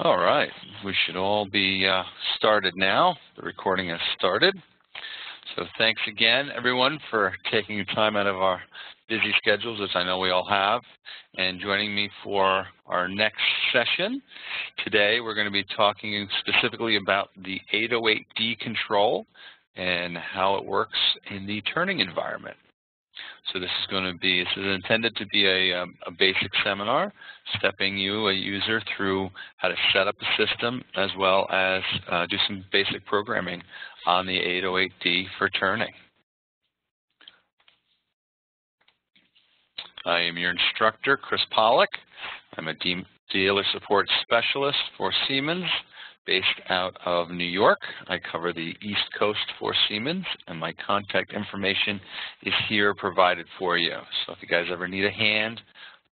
All right, we should all be uh, started now. The recording has started. So thanks again, everyone, for taking time out of our busy schedules, as I know we all have, and joining me for our next session. Today, we're going to be talking specifically about the 808D control and how it works in the turning environment. So this is going to be, this is intended to be a, um, a basic seminar, stepping you, a user, through how to set up a system as well as uh, do some basic programming on the 808D for turning. I am your instructor, Chris Pollock. I'm a dealer support specialist for Siemens based out of New York. I cover the East Coast for Siemens, and my contact information is here provided for you. So if you guys ever need a hand,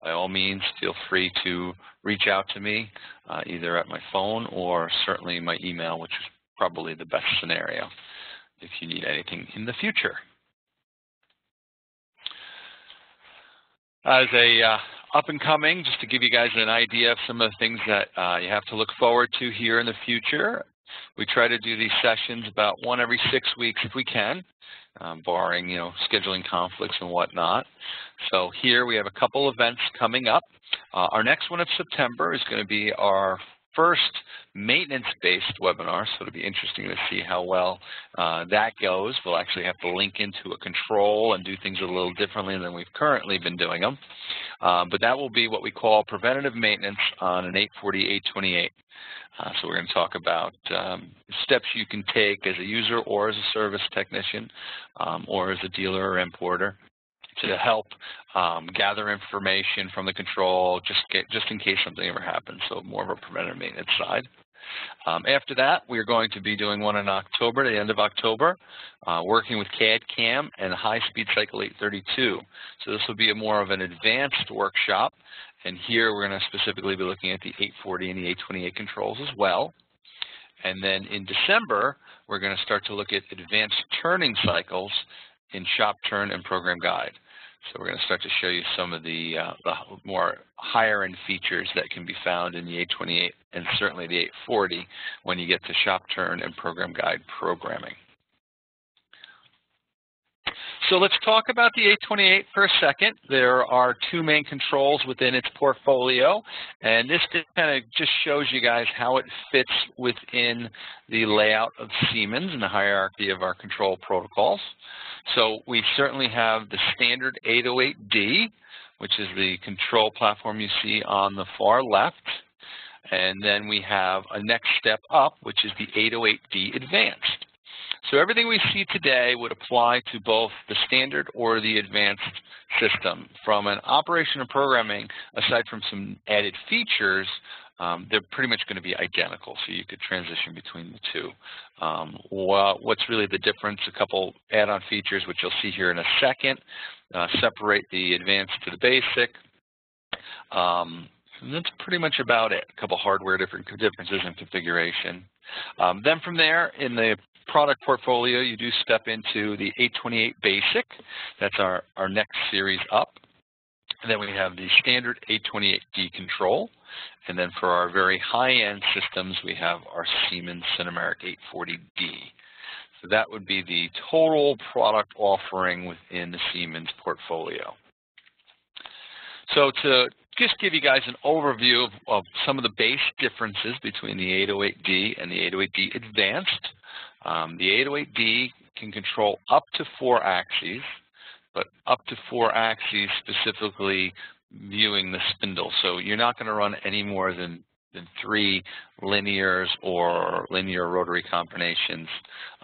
by all means, feel free to reach out to me, uh, either at my phone or certainly my email, which is probably the best scenario if you need anything in the future. As a uh, up and coming, just to give you guys an idea of some of the things that uh, you have to look forward to here in the future. We try to do these sessions about one every six weeks if we can, um, barring you know scheduling conflicts and whatnot. So here we have a couple events coming up. Uh, our next one of September is going to be our first maintenance-based webinar, so it'll be interesting to see how well uh, that goes. We'll actually have to link into a control and do things a little differently than we've currently been doing them. Uh, but that will be what we call preventative maintenance on an 840, 828. Uh, so we're going to talk about um, steps you can take as a user or as a service technician um, or as a dealer or importer to help um, gather information from the control just get, just in case something ever happens. So more of a preventive maintenance side. Um, after that, we're going to be doing one in October, the end of October, uh, working with CAD-CAM and high-speed cycle 832. So this will be a more of an advanced workshop, and here we're going to specifically be looking at the 840 and the 828 controls as well. And then in December, we're going to start to look at advanced turning cycles in Shop Turn and Program Guide. So we're going to start to show you some of the, uh, the more higher end features that can be found in the 828 and certainly the 840 when you get to Shop Turn and Program Guide programming. So let's talk about the 828 for a second. There are two main controls within its portfolio, and this kind of just shows you guys how it fits within the layout of Siemens and the hierarchy of our control protocols. So we certainly have the standard 808D, which is the control platform you see on the far left. And then we have a next step up, which is the 808D Advanced. So everything we see today would apply to both the standard or the advanced system. From an operation and programming, aside from some added features, um, they're pretty much going to be identical, so you could transition between the two. Um, what's really the difference? A couple add-on features, which you'll see here in a second, uh, separate the advanced to the basic. Um, and that's pretty much about it. A couple hardware different differences in configuration. Um, then from there, in the product portfolio, you do step into the 828 Basic. That's our, our next series up. And then we have the standard 828D control. And then for our very high-end systems, we have our Siemens Sinumerik 840D. So that would be the total product offering within the Siemens portfolio. So to just give you guys an overview of, of some of the base differences between the 808D and the 808D Advanced, um, the 808D can control up to four axes, but up to four axes specifically viewing the spindle. So you're not going to run any more than than three linears or linear rotary combinations.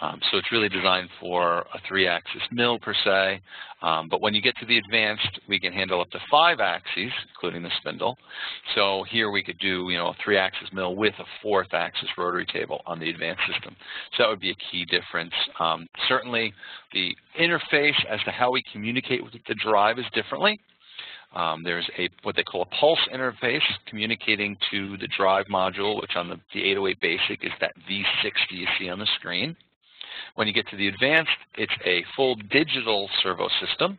Um, so it's really designed for a three-axis mill per se. Um, but when you get to the advanced, we can handle up to five axes, including the spindle. So here we could do, you know, a three-axis mill with a fourth-axis rotary table on the advanced system. So that would be a key difference. Um, certainly, the interface as to how we communicate with the drive is differently. Um, there's a what they call a pulse interface communicating to the drive module, which on the, the 808 basic is that V60 you see on the screen. When you get to the advanced, it's a full digital servo system.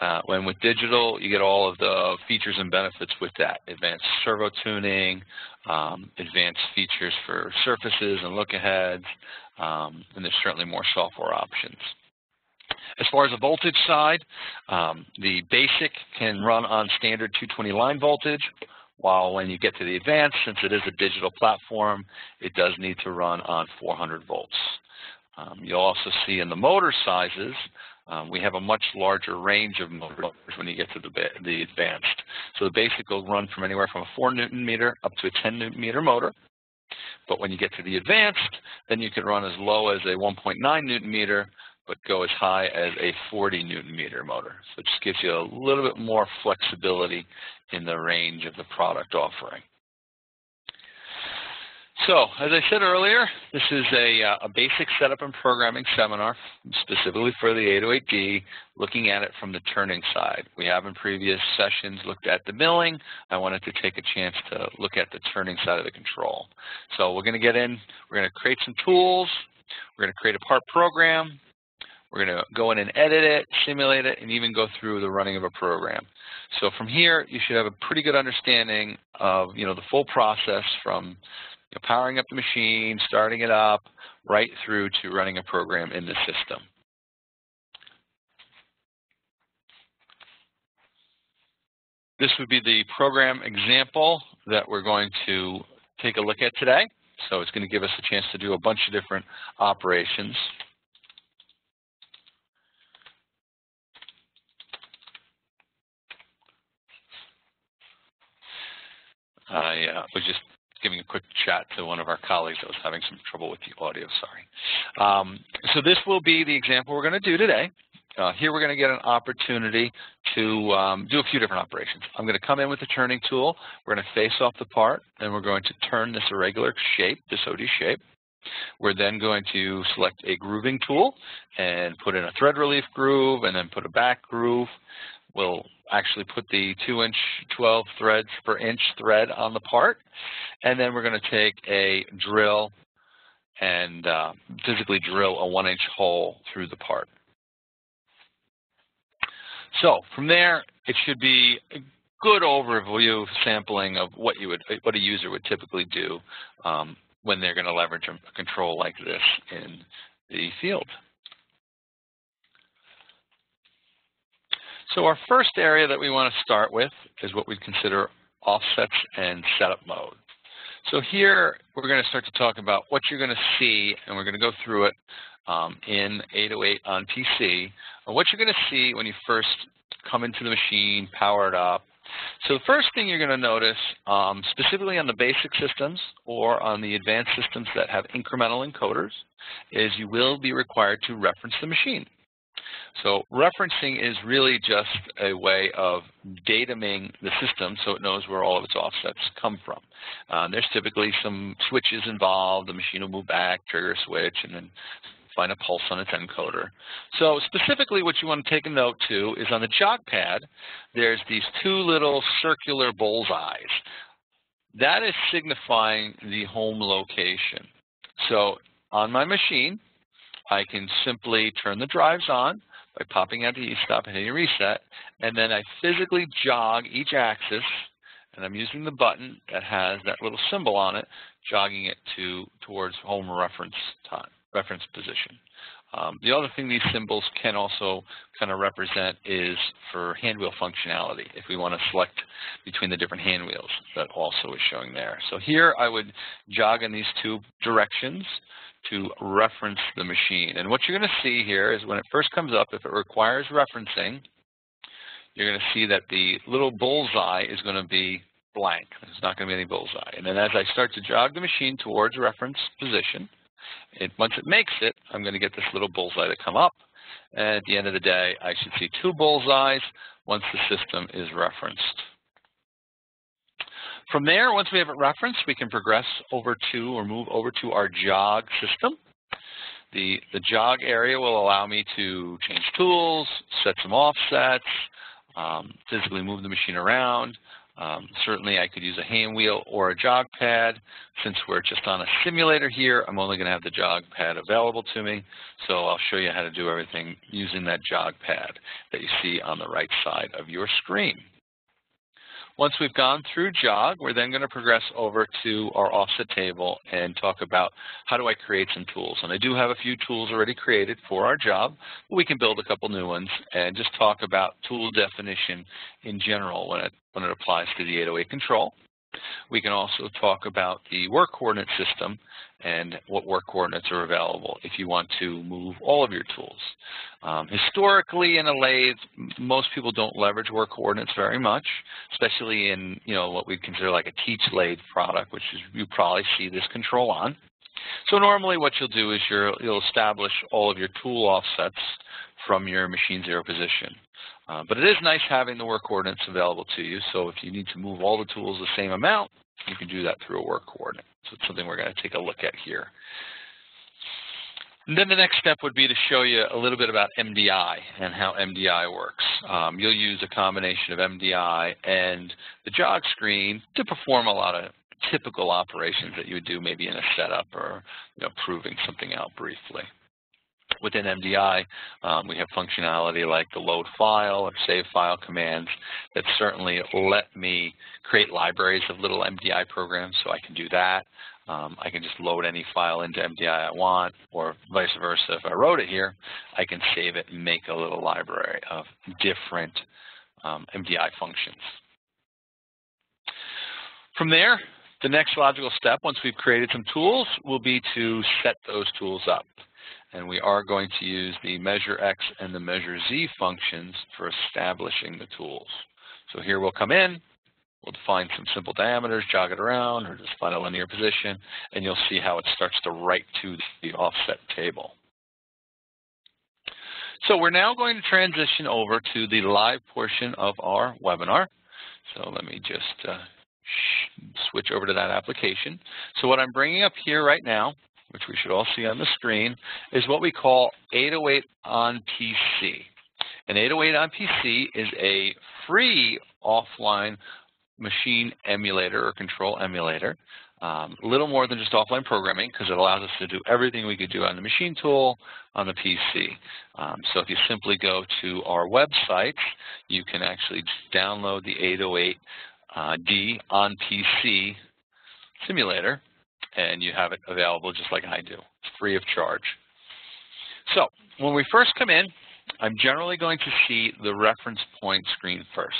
Uh, when with digital, you get all of the features and benefits with that. Advanced servo tuning, um, advanced features for surfaces and look-aheads, um, and there's certainly more software options. As far as the voltage side, um, the basic can run on standard 220 line voltage, while when you get to the advanced, since it is a digital platform, it does need to run on 400 volts. Um, you'll also see in the motor sizes, um, we have a much larger range of motors when you get to the, the advanced. So the basic will run from anywhere from a 4 newton meter up to a 10 newton meter motor. But when you get to the advanced, then you can run as low as a 1.9 newton meter, but go as high as a 40 newton meter motor. So it just gives you a little bit more flexibility in the range of the product offering. So, as I said earlier, this is a, uh, a, basic setup and programming seminar specifically for the 808D, looking at it from the turning side. We have in previous sessions looked at the milling. I wanted to take a chance to look at the turning side of the control. So we're going to get in, we're going to create some tools, we're going to create a part program, we're going to go in and edit it, simulate it, and even go through the running of a program. So from here, you should have a pretty good understanding of you know the full process from you know, powering up the machine, starting it up, right through to running a program in the system. This would be the program example that we're going to take a look at today. So it's going to give us a chance to do a bunch of different operations. I uh, was just giving a quick chat to one of our colleagues that was having some trouble with the audio, sorry. Um, so this will be the example we're going to do today. Uh, here we're going to get an opportunity to um, do a few different operations. I'm going to come in with the turning tool. We're going to face off the part, and we're going to turn this irregular shape, this OD shape. We're then going to select a grooving tool and put in a thread relief groove and then put a back groove. We'll actually put the 2-inch 12 threads per inch thread on the part, and then we're going to take a drill and uh, physically drill a 1-inch hole through the part. So from there, it should be a good overview sampling of what you would, what a user would typically do um, when they're going to leverage a control like this in the field. So our first area that we want to start with is what we consider offsets and setup mode. So here we're going to start to talk about what you're going to see, and we're going to go through it um, in 808 on PC, what you're going to see when you first come into the machine, power it up. So the first thing you're going to notice, um, specifically on the basic systems or on the advanced systems that have incremental encoders, is you will be required to reference the machine. So referencing is really just a way of datuming the system so it knows where all of its offsets come from. Uh, there's typically some switches involved. The machine will move back, trigger a switch, and then find a pulse on its encoder. So specifically what you want to take a note to is on the jog pad, there's these two little circular bullseyes. That is signifying the home location. So on my machine, I can simply turn the drives on by popping out the e-stop and hitting reset, and then I physically jog each axis, and I'm using the button that has that little symbol on it, jogging it to towards home reference time, reference position. Um, the other thing these symbols can also kind of represent is for hand wheel functionality, if we want to select between the different hand wheels, that also is showing there. So here I would jog in these two directions to reference the machine. And what you're going to see here is when it first comes up, if it requires referencing, you're going to see that the little bullseye is going to be blank. There's not going to be any bullseye. And then as I start to jog the machine towards reference position, it, once it makes it, I'm going to get this little bullseye to come up. And at the end of the day, I should see two bullseyes once the system is referenced. From there, once we have it referenced, we can progress over to or move over to our jog system. The, the jog area will allow me to change tools, set some offsets, um, physically move the machine around. Um, certainly I could use a hand wheel or a jog pad. Since we're just on a simulator here, I'm only going to have the jog pad available to me. So I'll show you how to do everything using that jog pad that you see on the right side of your screen. Once we've gone through jog, we're then going to progress over to our offset table and talk about how do I create some tools. And I do have a few tools already created for our job. But we can build a couple new ones and just talk about tool definition in general when it, when it applies to the 808 control. We can also talk about the work coordinate system and what work coordinates are available if you want to move all of your tools. Um, historically in a lathe, most people don't leverage work coordinates very much, especially in you know what we consider like a teach lathe product, which is, you probably see this control on. So normally what you'll do is you will establish all of your tool offsets from your machine zero position. Uh, but it is nice having the work coordinates available to you. So if you need to move all the tools the same amount, you can do that through a work coordinate. So it's something we're going to take a look at here. And then the next step would be to show you a little bit about MDI and how MDI works. Um, you'll use a combination of MDI and the jog screen to perform a lot of typical operations that you would do maybe in a setup or you know, proving something out briefly within MDI, um, we have functionality like the load file or save file commands that certainly let me create libraries of little MDI programs, so I can do that. Um, I can just load any file into MDI I want, or vice versa. If I wrote it here, I can save it and make a little library of different um, MDI functions. From there, the next logical step, once we've created some tools, will be to set those tools up. And we are going to use the measure X and the measure Z functions for establishing the tools. So here we'll come in, we'll define some simple diameters, jog it around, or just find a linear position, and you'll see how it starts to write to the offset table. So we're now going to transition over to the live portion of our webinar. So let me just uh, switch over to that application. So what I'm bringing up here right now which we should all see on the screen, is what we call 808 on PC. An 808 on PC is a free offline machine emulator or control emulator. Um, a little more than just offline programming because it allows us to do everything we could do on the machine tool on the PC. Um, so if you simply go to our website, you can actually download the 808 uh, D on PC simulator and you have it available just like I do. Free of charge. So when we first come in, I'm generally going to see the reference point screen first.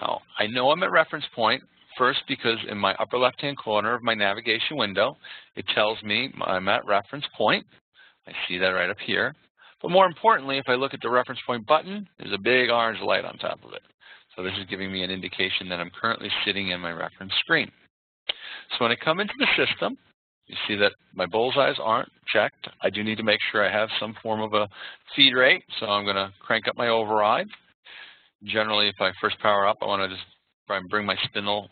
Now, I know I'm at reference point first because in my upper left-hand corner of my navigation window, it tells me I'm at reference point. I see that right up here. But more importantly, if I look at the reference point button, there's a big orange light on top of it. So this is giving me an indication that I'm currently sitting in my reference screen. So when I come into the system, you see that my bullseyes aren't checked. I do need to make sure I have some form of a feed rate, so I'm going to crank up my override. Generally, if I first power up, I want to just try and bring my spindle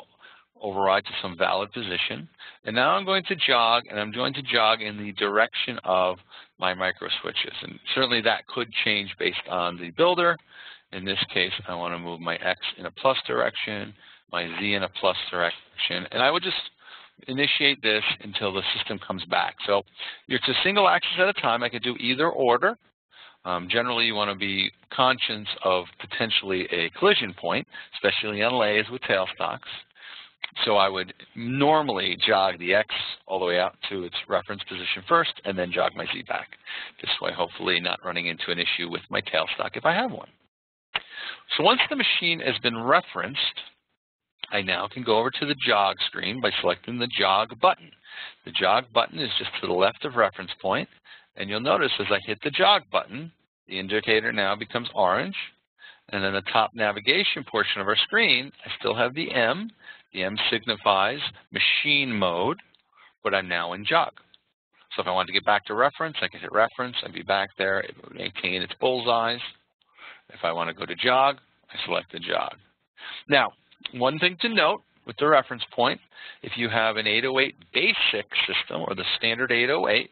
override to some valid position. And now I'm going to jog, and I'm going to jog in the direction of my micro switches. And certainly that could change based on the builder. In this case, I want to move my X in a plus direction, my Z in a plus direction, and I would just initiate this until the system comes back. So it's a single axis at a time. I could do either order. Um, generally, you want to be conscious of potentially a collision point, especially on lathes with tailstocks. So I would normally jog the X all the way out to its reference position first, and then jog my Z back. This way, hopefully not running into an issue with my tailstock if I have one. So once the machine has been referenced, I now can go over to the jog screen by selecting the jog button. The jog button is just to the left of reference point, and you'll notice as I hit the jog button, the indicator now becomes orange, and then the top navigation portion of our screen, I still have the M. The M signifies machine mode, but I'm now in jog. So if I want to get back to reference, I can hit reference, I'd be back there, it would maintain its bullseyes. If I want to go to jog, I select the jog. Now, one thing to note with the reference point, if you have an 808 basic system or the standard 808,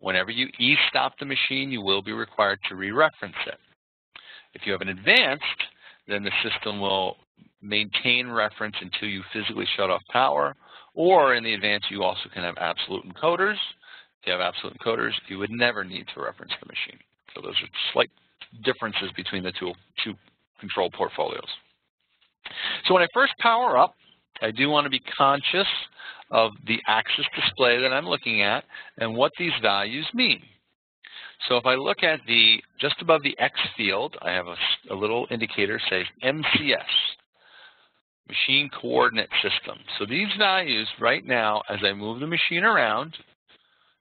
whenever you e-stop the machine, you will be required to re-reference it. If you have an advanced, then the system will maintain reference until you physically shut off power, or in the advanced, you also can have absolute encoders. If you have absolute encoders, you would never need to reference the machine. So those are slight differences between the two, two control portfolios. So when I first power up, I do want to be conscious of the axis display that I'm looking at and what these values mean. So if I look at the, just above the X field, I have a, a little indicator says MCS, Machine Coordinate System. So these values right now, as I move the machine around,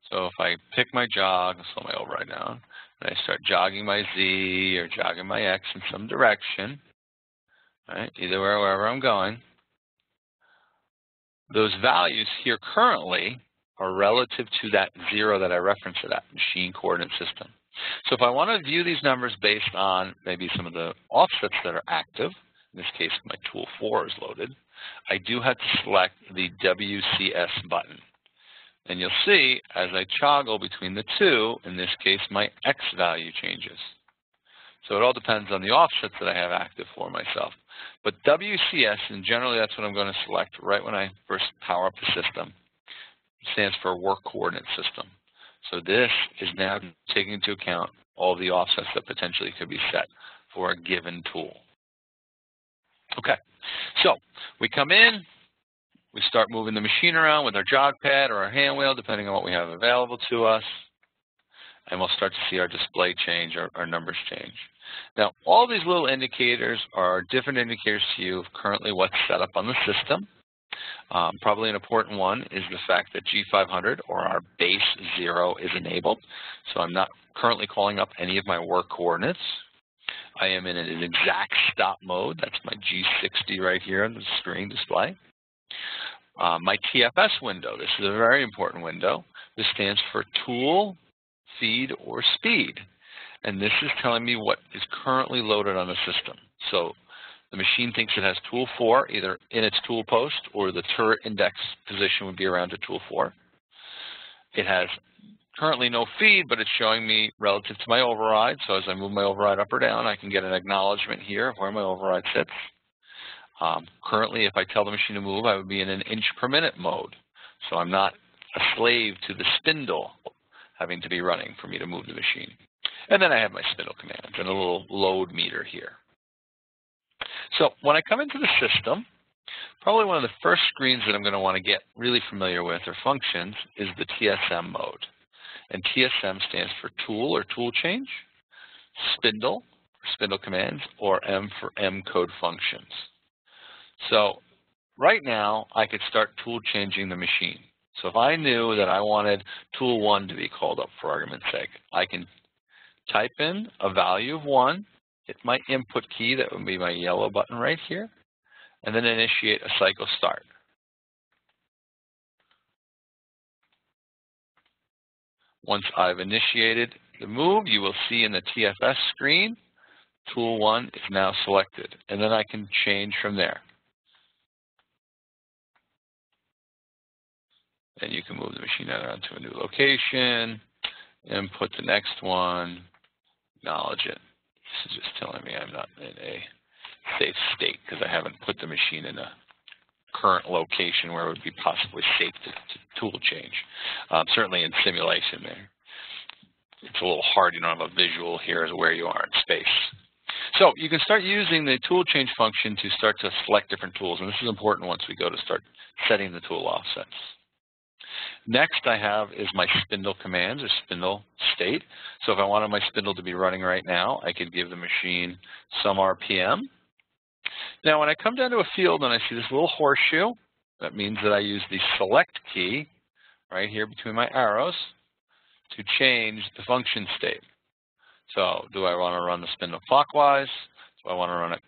so if I pick my jog, slow my override down, and I start jogging my Z or jogging my X in some direction, right, either way, wherever I'm going, those values here currently are relative to that zero that I referenced to that machine coordinate system. So if I want to view these numbers based on maybe some of the offsets that are active, in this case my tool 4 is loaded, I do have to select the WCS button. And you'll see as I toggle between the two, in this case my X value changes. So it all depends on the offsets that I have active for myself. But WCS, and generally that's what I'm going to select right when I first power up the system, stands for Work Coordinate System. So this is now taking into account all the offsets that potentially could be set for a given tool. Okay, so we come in, we start moving the machine around with our jog pad or our hand wheel, depending on what we have available to us, and we'll start to see our display change, our, our numbers change. Now, all these little indicators are different indicators to you of currently what's set up on the system. Um, probably an important one is the fact that G500 or our base zero is enabled. So I'm not currently calling up any of my work coordinates. I am in an exact stop mode. That's my G60 right here on the screen display. Uh, my TFS window, this is a very important window. This stands for tool, feed, or speed and this is telling me what is currently loaded on the system. So the machine thinks it has tool 4 either in its tool post or the turret index position would be around to tool 4. It has currently no feed, but it's showing me relative to my override. So as I move my override up or down, I can get an acknowledgement here of where my override sits. Um, currently, if I tell the machine to move, I would be in an inch per minute mode. So I'm not a slave to the spindle having to be running for me to move the machine. And then I have my spindle commands and a little load meter here. So when I come into the system, probably one of the first screens that I'm going to want to get really familiar with or functions is the TSM mode. And TSM stands for tool or tool change, spindle or spindle commands, or M for M code functions. So right now, I could start tool changing the machine. So if I knew that I wanted tool 1 to be called up for argument's sake, I can type in a value of 1, hit my input key, that would be my yellow button right here, and then initiate a cycle start. Once I've initiated the move, you will see in the TFS screen, tool 1 is now selected, and then I can change from there. Then you can move the machine out onto a new location, input the next one, acknowledge it. This is just telling me I'm not in a safe state because I haven't put the machine in a current location where it would be possibly safe to, to tool change. Um, certainly in simulation there. It's a little hard, you don't have a visual here as where you are in space. So you can start using the tool change function to start to select different tools, and this is important once we go to start setting the tool offsets. Next I have is my spindle commands or spindle state. So if I wanted my spindle to be running right now, I could give the machine some RPM. Now when I come down to a field and I see this little horseshoe, that means that I use the select key right here between my arrows to change the function state. So do I want to run the spindle clockwise? Do I want to run it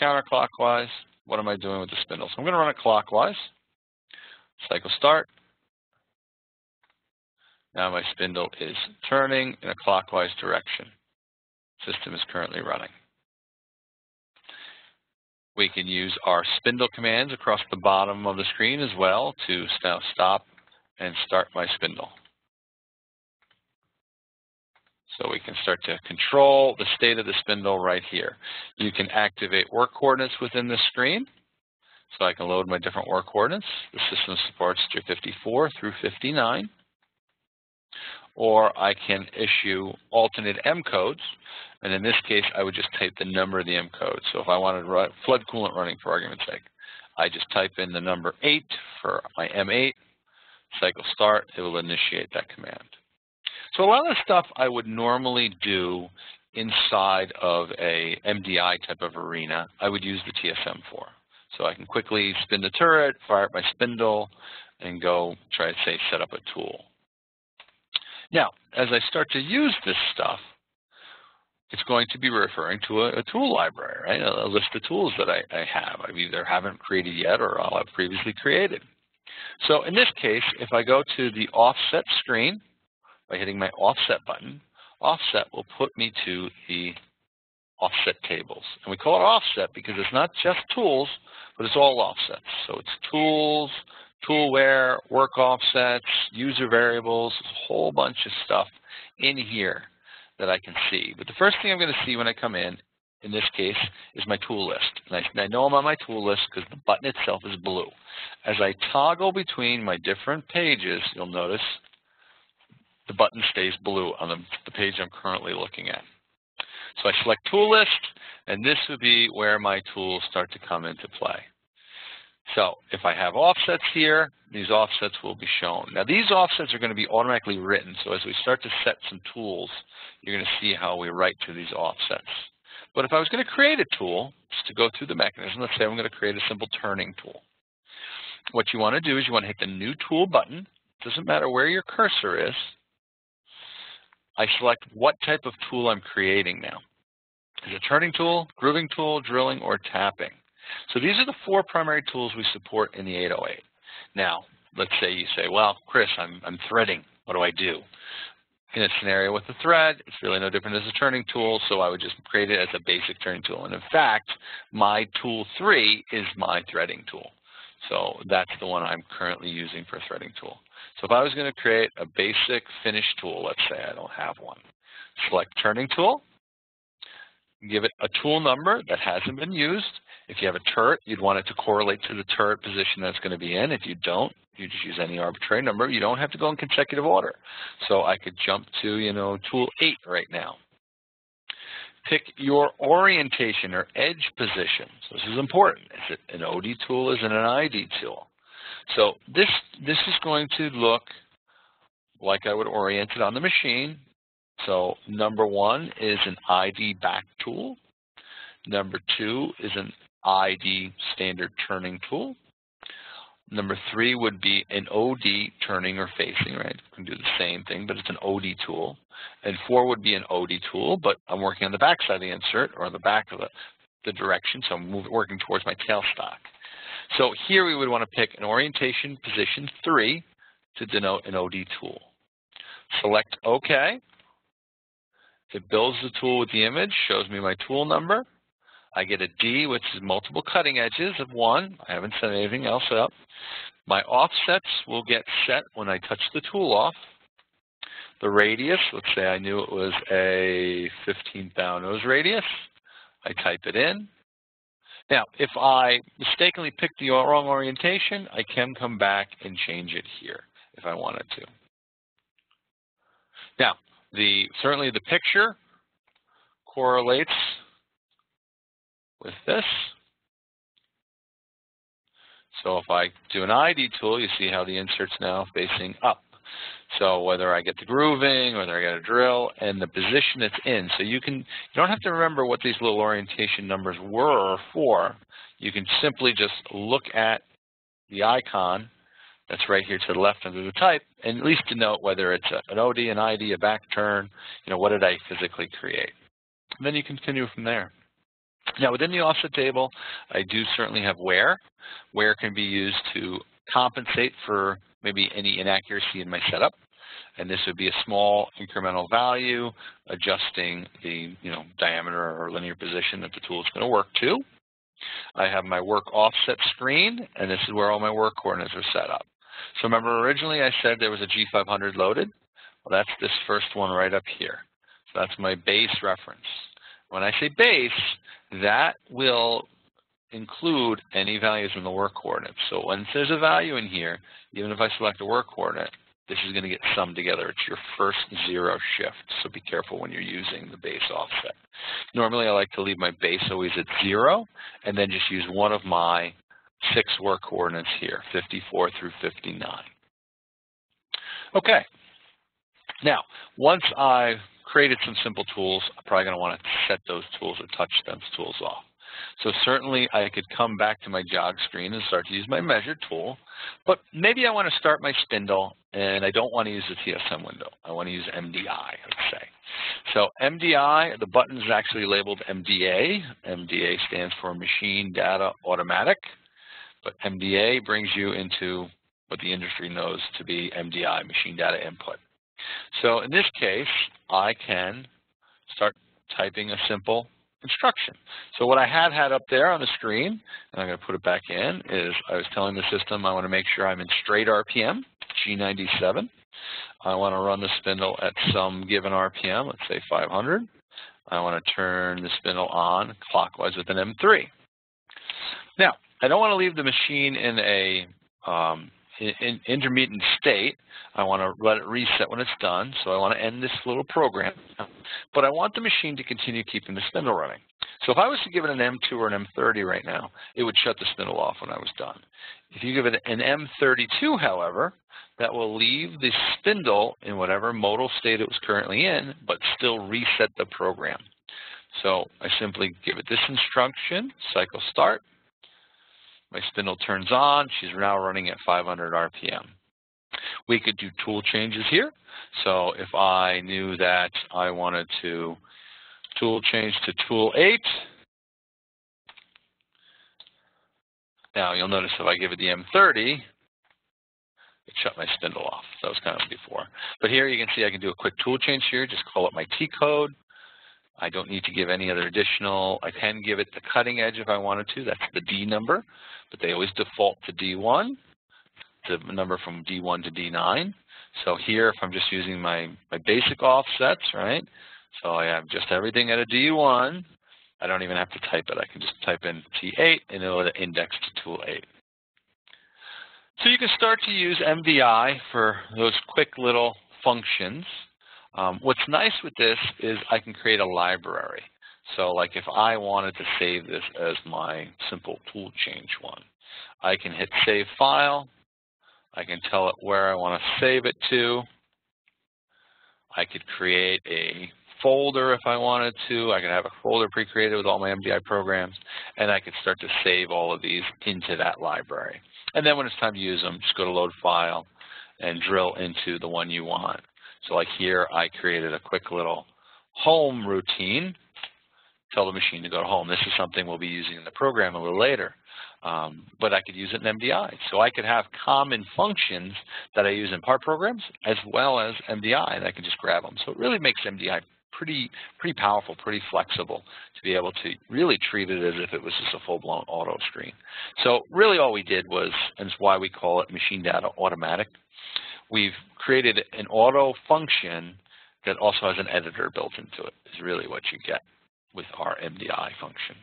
counterclockwise? What am I doing with the spindle? So I'm going to run it clockwise. Cycle start. Now my spindle is turning in a clockwise direction. System is currently running. We can use our spindle commands across the bottom of the screen as well to now stop and start my spindle. So we can start to control the state of the spindle right here. You can activate work coordinates within the screen. So I can load my different work coordinates. The system supports 54 through 59. Or I can issue alternate M codes. And in this case, I would just type the number of the M code. So if I wanted to run flood coolant running for argument's sake, I just type in the number 8 for my M8, cycle start, it will initiate that command. So a lot of the stuff I would normally do inside of a MDI type of arena, I would use the TSM for. So I can quickly spin the turret, fire up my spindle, and go try to say set up a tool. Now, as I start to use this stuff, it's going to be referring to a, a tool library, right? A, list of tools that I, I have. I either haven't created yet or I'll have previously created. So in this case, if I go to the offset screen by hitting my offset button, offset will put me to the offset tables. And we call it offset because it's not just tools, but it's all offsets. So it's tools, toolware, work offsets, user variables, a whole bunch of stuff in here that I can see. But the first thing I'm going to see when I come in, in this case, is my tool list. And I, I know I'm on my tool list because the button itself is blue. As I toggle between my different pages, you'll notice the button stays blue on the, the page I'm currently looking at. So I select tool list, and this would be where my tools start to come into play. So if I have offsets here, these offsets will be shown. Now these offsets are going to be automatically written. So as we start to set some tools, you're going to see how we write to these offsets. But if I was going to create a tool, just to go through the mechanism, let's say I'm going to create a simple turning tool. What you want to do is you want to hit the New Tool button. It doesn't matter where your cursor is. I select what type of tool I'm creating now. Is it a turning tool, grooving tool, drilling, or tapping? So these are the four primary tools we support in the 808. Now, let's say you say, well, Chris, I'm, I'm threading. What do I do? In a scenario with a thread, it's really no different as a turning tool, so I would just create it as a basic turning tool. And in fact, my tool 3 is my threading tool. So that's the one I'm currently using for a threading tool. So if I was going to create a basic finish tool, let's say I don't have one, select turning tool, give it a tool number that hasn't been used. If you have a turret, you'd want it to correlate to the turret position that's going to be in. If you don't, you just use any arbitrary number. You don't have to go in consecutive order. So I could jump to, you know, tool 8 right now. Pick your orientation or edge position. So this is important. Is it an OD tool? Is it an ID tool? So this, this is going to look like I would orient it on the machine. So number one is an ID back tool. Number two is an ID standard turning tool. Number three would be an OD turning or facing, right? You can do the same thing, but it's an OD tool. And four would be an OD tool, but I'm working on the back side of the insert or on the back of the, the direction, so I'm moving, working towards my tailstock. So here we would want to pick an orientation position three to denote an OD tool. Select OK. It builds the tool with the image, shows me my tool number. I get a D, which is multiple cutting edges of one. I haven't set anything else up. My offsets will get set when I touch the tool off. The radius, let's say I knew it was a 15 thou nose radius. I type it in. Now, if I mistakenly pick the wrong orientation, I can come back and change it here if I wanted to. Now, the certainly the picture correlates with this. So if I do an ID tool, you see how the insert's now facing up. So whether I get the grooving, whether I get a drill, and the position it's in. So you can you don't have to remember what these little orientation numbers were or for. You can simply just look at the icon that's right here to the left under the type, and at least denote whether it's an OD, an ID, a back turn, you know, what did I physically create. And then you continue from there. Now within the offset table, I do certainly have wear. Wear can be used to compensate for maybe any inaccuracy in my setup. And this would be a small incremental value adjusting the you know diameter or linear position that the tool is going to work to. I have my work offset screen, and this is where all my work coordinates are set up. So remember originally I said there was a G500 loaded? Well, that's this first one right up here. So That's my base reference. When I say base, that will include any values in the work coordinate. So once there's a value in here, even if I select a work coordinate, this is going to get summed together. It's your first zero shift, so be careful when you're using the base offset. Normally I like to leave my base always at zero and then just use one of my six work coordinates here, 54 through 59. Okay. Now, once I've created some simple tools, I'm probably going to want to set those tools or touch those tools off. So certainly I could come back to my jog screen and start to use my measure tool, but maybe I want to start my spindle and I don't want to use the TSM window. I want to use MDI, let's say. So MDI, the button is actually labeled MDA. MDA stands for Machine Data Automatic, but MDA brings you into what the industry knows to be MDI, Machine Data Input. So in this case, I can start typing a simple instruction. So what I had had up there on the screen, and I'm going to put it back in, is I was telling the system I want to make sure I'm in straight RPM, G97. I want to run the spindle at some given RPM, let's say 500. I want to turn the spindle on clockwise with an M3. Now, I don't want to leave the machine in a um, in intermittent state. I want to let it reset when it's done, so I want to end this little program. But I want the machine to continue keeping the spindle running. So if I was to give it an M2 or an M30 right now, it would shut the spindle off when I was done. If you give it an M32, however, that will leave the spindle in whatever modal state it was currently in, but still reset the program. So I simply give it this instruction, cycle start, my spindle turns on. She's now running at 500 RPM. We could do tool changes here. So if I knew that I wanted to tool change to tool 8, now you'll notice if I give it the M30, it shut my spindle off. That was kind of before. But here you can see I can do a quick tool change here. Just call up my T code. I don't need to give any other additional. I can give it the cutting edge if I wanted to. That's the D number, but they always default to D1, the number from D1 to D9. So here, if I'm just using my, my basic offsets, right? So I have just everything at a D1. I don't even have to type it. I can just type in T8 and it'll index to tool 8. So you can start to use MDI for those quick little functions. Um, what's nice with this is I can create a library. So like if I wanted to save this as my simple tool change one, I can hit save file. I can tell it where I want to save it to. I could create a folder if I wanted to. I could have a folder pre-created with all my MDI programs, and I could start to save all of these into that library. And then when it's time to use them, just go to load file and drill into the one you want. So like here, I created a quick little home routine. Tell the machine to go to home. This is something we'll be using in the program a little later. Um, but I could use it in MDI. So I could have common functions that I use in part programs as well as MDI, and I can just grab them. So it really makes MDI pretty pretty powerful, pretty flexible to be able to really treat it as if it was just a full-blown auto screen. So really all we did was, and it's why we call it machine data automatic, we've created an auto function that also has an editor built into it is really what you get with our MDI function.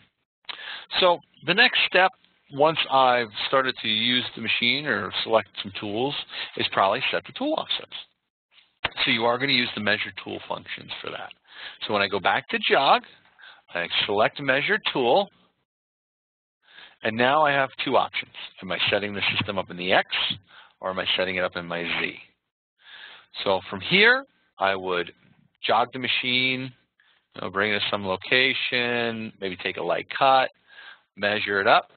So the next step once I've started to use the machine or select some tools is probably set the tool offsets. So you are going to use the measure tool functions for that. So when I go back to jog, I select measure tool, and now I have two options. Am I setting the system up in the X or am I setting it up in my Z? So from here, I would jog the machine, you know, bring it to some location, maybe take a light cut, measure it up.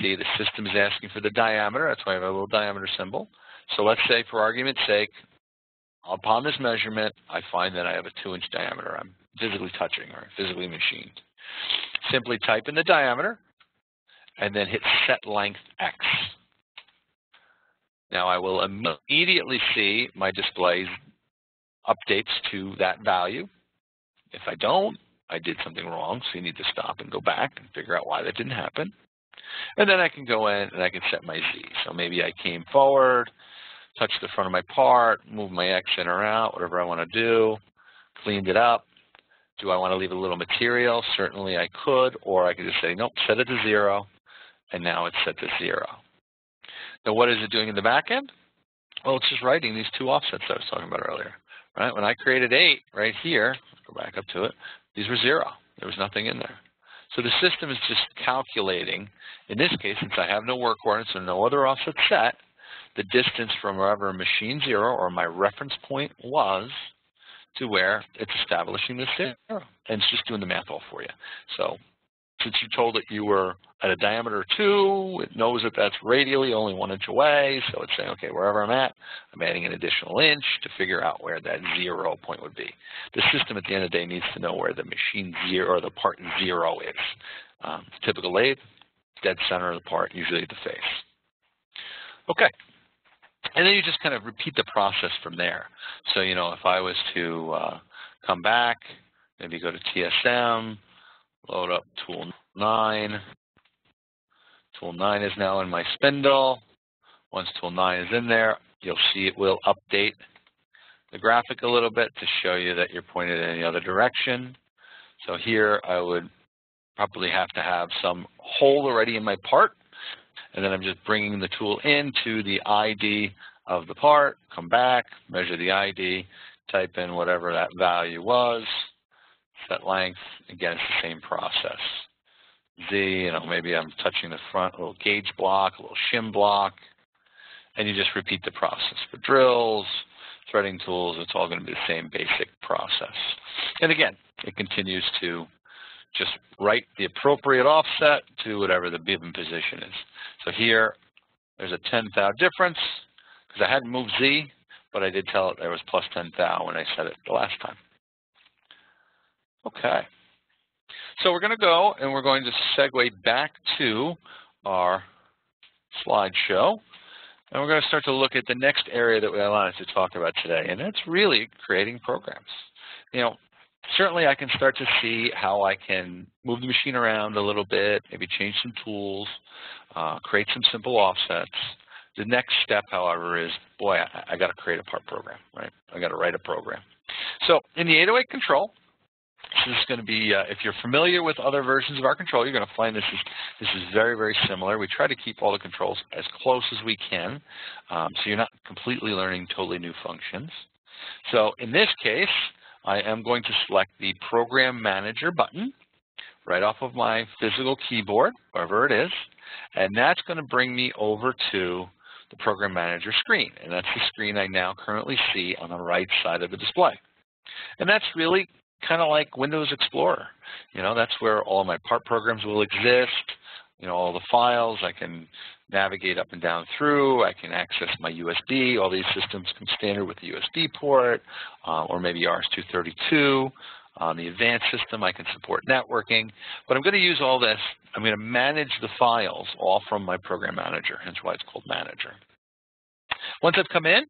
See, the system is asking for the diameter. That's why I have a little diameter symbol. So let's say, for argument's sake, upon this measurement, I find that I have a 2-inch diameter. I'm physically touching or physically machined. Simply type in the diameter and then hit set length X. Now I will immediately see my displays updates to that value. If I don't, I did something wrong, so you need to stop and go back and figure out why that didn't happen. And then I can go in and I can set my Z. So maybe I came forward, touched the front of my part, moved my X in or out, whatever I want to do, cleaned it up, Do I want to leave a little material? Certainly I could, or I could just say, nope, set it to zero, and now it's set to zero. Now what is it doing in the back end? Well, it's just writing these two offsets I was talking about earlier. Right? When I created 8 right here, go back up to it, these were 0. There was nothing in there. So the system is just calculating, in this case, since I have no work coordinates and no other offset set, the distance from wherever machine 0 or my reference point was to where it's establishing this zero. And it's just doing the math all for you. So since you told it you were at a diameter of 2, it knows that that's radially only 1 inch away, so it's saying, okay, wherever I'm at, I'm adding an additional inch to figure out where that 0 point would be. The system at the end of the day needs to know where the machine 0 or the part 0 is. Um, typical lathe, dead center of the part, usually at the face. Okay. And then you just kind of repeat the process from there. So, you know, if I was to uh, come back, maybe go to TSM, load up tool 9. Tool 9 is now in my spindle. Once tool 9 is in there, you'll see it will update the graphic a little bit to show you that you're pointed in the other direction. So here I would probably have to have some hole already in my part, and then I'm just bringing the tool into the ID of the part, come back, measure the ID, type in whatever that value was, set length, again, it's the same process. Z, you know, maybe I'm touching the front, a little gauge block, a little shim block, and you just repeat the process. For drills, threading tools, it's all going to be the same basic process. And again, it continues to just write the appropriate offset to whatever the given position is. So here, there's a 10 thou difference because I hadn't moved Z, but I did tell it there was plus 10 thou when I said it the last time. Okay. So we're going to go and we're going to segue back to our slideshow. And we're going to start to look at the next area that we wanted to talk about today, and that's really creating programs. You know, certainly I can start to see how I can move the machine around a little bit, maybe change some tools, uh, create some simple offsets. The next step, however, is, boy, I, I got to create a part program, right? I got to write a program. So in the 808 control, is going to be, uh, if you're familiar with other versions of our control, you're going to find this is, this is very, very similar. We try to keep all the controls as close as we can, um, so you're not completely learning totally new functions. So in this case, I am going to select the Program Manager button right off of my physical keyboard, wherever it is, and that's going to bring me over to the Program Manager screen, and that's the screen I now currently see on the right side of the display. And that's really kind of like Windows Explorer. You know, that's where all my part programs will exist. You know, all the files I can navigate up and down through. I can access my USB. All these systems come standard with the USB port uh, or maybe RS-232. On the advanced system, I can support networking. But I'm going to use all this. I'm going to manage the files all from my program manager, hence why it's called manager. Once I've come in,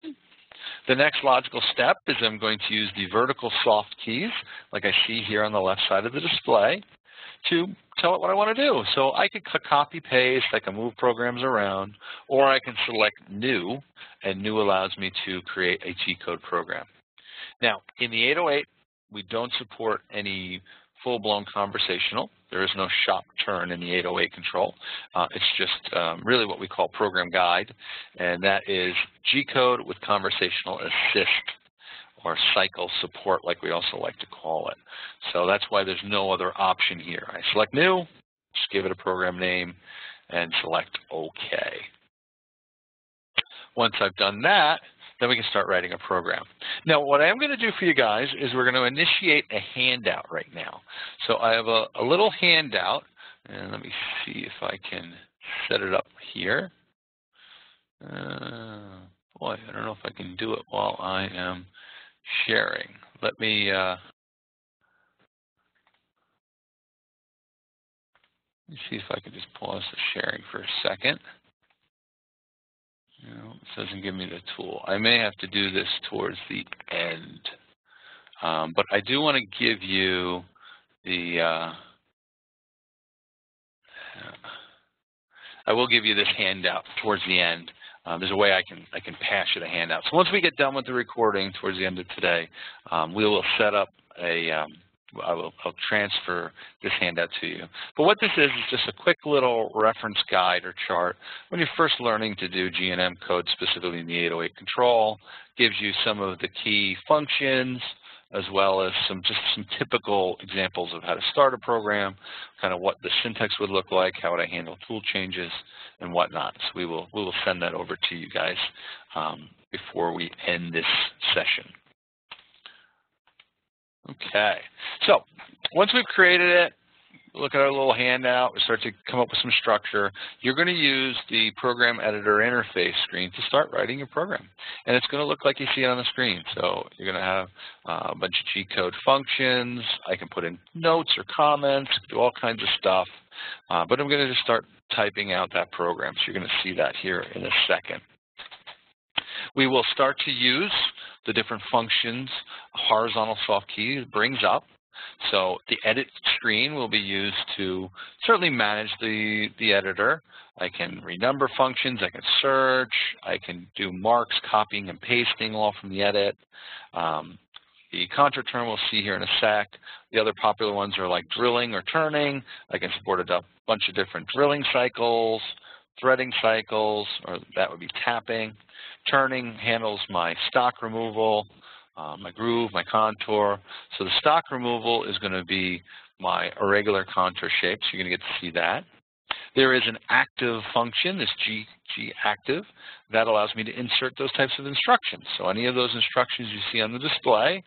the next logical step is I'm going to use the vertical soft keys, like I see here on the left side of the display, to tell it what I want to do. So I could copy paste, I can move programs around, or I can select new, and new allows me to create a G-code program. Now, in the 808, we don't support any full-blown conversational. There is no shop turn in the 808 control. Uh, it's just um, really what we call ProgramGuide, and that is G-code with conversational assist or cycle support like we also like to call it. So that's why there's no other option here. I select new, just give it a program name, and select OK. Once I've done that, then we can start writing a program. Now, what I am going to do for you guys is we're going to initiate a handout right now. So I have a, a little handout, and let me see if I can set it up here. Uh, boy, I don't know if I can do it while I am sharing. Let me uh, let me see if I can just pause the sharing for a second. Know, it doesn't give me the tool. I may have to do this towards the end. Um, but I do want to give you the, uh, I will give you this handout towards the end. Um, there's a way I can I can pass you the handout. So once we get done with the recording towards the end of today, um, we will set up a um, I will I'll transfer this handout to you. But what this is is just a quick little reference guide or chart when you're first learning to do GNM code, specifically in the 808 control. Gives you some of the key functions as well as some just some typical examples of how to start a program, kind of what the syntax would look like, how would I handle tool changes, and whatnot. So we will we will send that over to you guys um, before we end this session. Okay, so once we've created it, look at our little handout, we start to come up with some structure. You're going to use the program editor interface screen to start writing your program. And it's going to look like you see it on the screen. So you're going to have uh, a bunch of G-code functions. I can put in notes or comments, do all kinds of stuff. Uh, but I'm going to just start typing out that program. So you're going to see that here in a second. We will start to use the different functions horizontal soft key brings up. So the edit screen will be used to certainly manage the, the editor. I can renumber functions, I can search, I can do marks, copying and pasting all from the edit. Um, the contour term we'll see here in a sec. The other popular ones are like drilling or turning. I can support a bunch of different drilling cycles, threading cycles, or that would be tapping. Turning handles my stock removal, uh, my groove, my contour. So the stock removal is going to be my irregular contour shape, so you're going to get to see that. There is an active function, this G, G active, that allows me to insert those types of instructions. So any of those instructions you see on the display,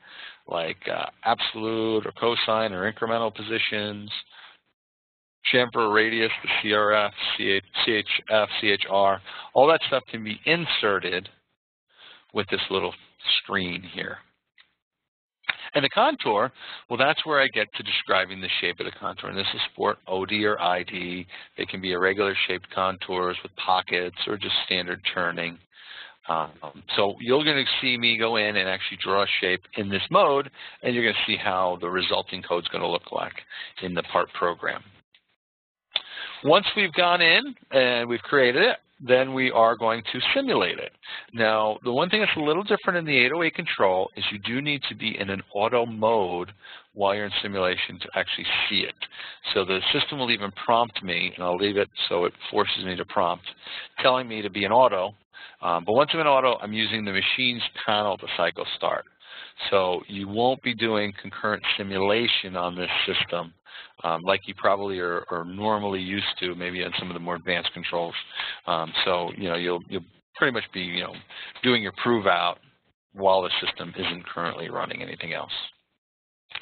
like uh, absolute or cosine or incremental positions, chamfer radius, the CRF, CHF, CHR, all that stuff can be inserted with this little screen here. And the contour, well, that's where I get to describing the shape of the contour. And this is for OD or ID. They can be irregular shaped contours with pockets or just standard turning. Um, so you're going to see me go in and actually draw a shape in this mode, and you're going to see how the resulting code is going to look like in the part program. Once we've gone in and we've created it, then we are going to simulate it. Now, the one thing that's a little different in the 808 control is you do need to be in an auto mode while you're in simulation to actually see it. So the system will even prompt me, and I'll leave it so it forces me to prompt, telling me to be in auto. Um, but once I'm in auto, I'm using the machine's panel to cycle start. So you won't be doing concurrent simulation on this system um, like you probably are, are, normally used to, maybe on some of the more advanced controls. Um, so you know you'll you'll pretty much be you know doing your prove out while the system isn't currently running anything else.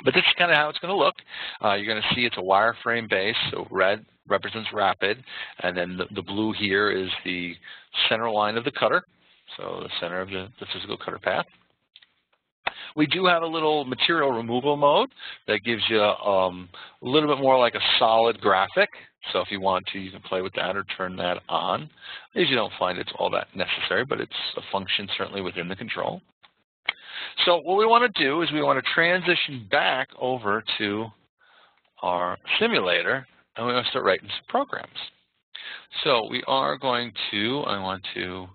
But this is kind of how it's going to look. Uh, you're going to see it's a wireframe base, so red represents rapid, and then the, the, blue here is the center line of the cutter, so the center of the, the physical cutter path. We do have a little material removal mode that gives you um, a little bit more like a solid graphic. So if you want to, you can play with that or turn that on. I usually don't find it's all that necessary, but it's a function certainly within the control. So what we want to do is we want to transition back over to our simulator, and we want to start writing some programs. So we are going to, I want to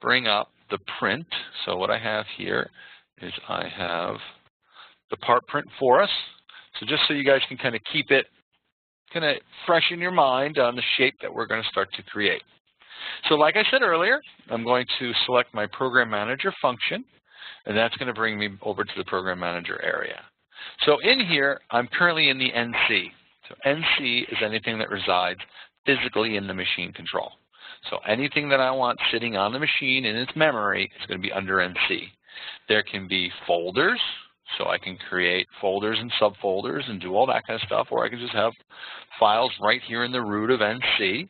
bring up the print. So what I have here is I have the part print for us. So just so you guys can kind of keep it kind of fresh in your mind on the shape that we're going to start to create. So like I said earlier, I'm going to select my Program Manager function, and that's going to bring me over to the Program Manager area. So in here, I'm currently in the NC. So NC is anything that resides physically in the machine control. So anything that I want sitting on the machine in its memory is going to be under NC. There can be folders, so I can create folders and subfolders and do all that kind of stuff, or I can just have files right here in the root of NC.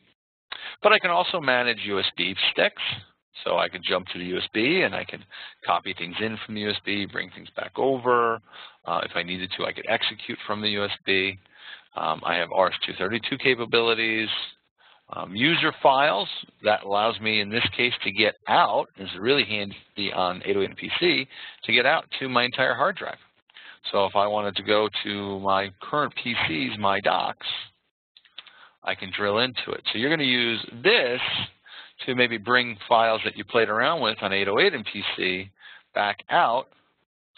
But I can also manage USB sticks, so I can jump to the USB and I can copy things in from the USB, bring things back over. Uh, if I needed to, I could execute from the USB. Um, I have RS-232 capabilities, um, user files, that allows me in this case to get out, is really handy on 808 and PC, to get out to my entire hard drive. So if I wanted to go to my current PC's My Docs, I can drill into it. So you're going to use this to maybe bring files that you played around with on 808 and PC back out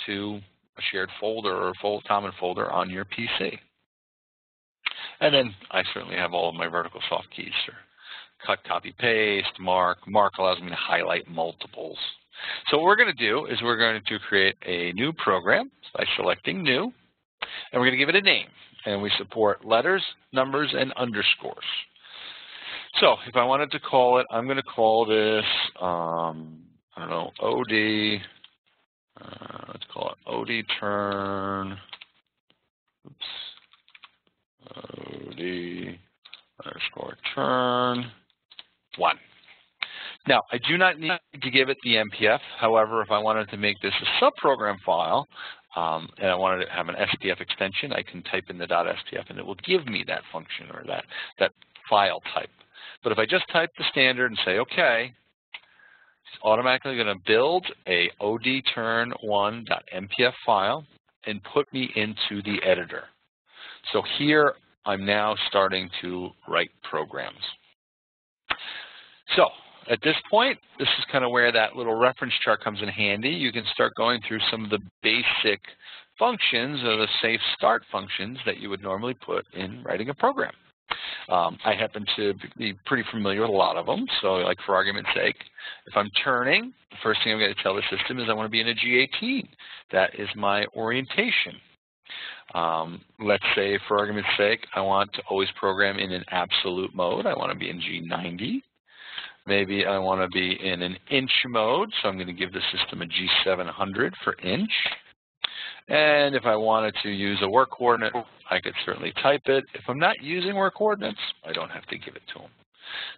to a shared folder or a common folder on your PC. And then I certainly have all of my vertical soft keys. Sure. Cut, copy, paste, mark. Mark allows me to highlight multiples. So what we're going to do is we're going to create a new program by selecting new, and we're going to give it a name. And we support letters, numbers, and underscores. So if I wanted to call it, I'm going to call this, um, I don't know, OD, uh, let's call it OD turn, oops, OD underscore turn one. Now, I do not need to give it the MPF. However, if I wanted to make this a subprogram file, um, and I wanted to have an SPF extension, I can type in the .spf, and it will give me that function or that, that file type. But if I just type the standard and say, OK, it's automatically going to build a odturn1.mpf file and put me into the editor. So here I'm now starting to write programs. So at this point, this is kind of where that little reference chart comes in handy. You can start going through some of the basic functions or the safe start functions that you would normally put in writing a program. Um, I happen to be pretty familiar with a lot of them, so like for argument's sake, if I'm turning, the first thing I'm going to tell the system is I want to be in a G18. That is my orientation. Um, let's say, for argument's sake, I want to always program in an absolute mode. I want to be in G90. Maybe I want to be in an inch mode, so I'm going to give the system a G700 for inch. And if I wanted to use a work coordinate, I could certainly type it. If I'm not using work coordinates, I don't have to give it to them.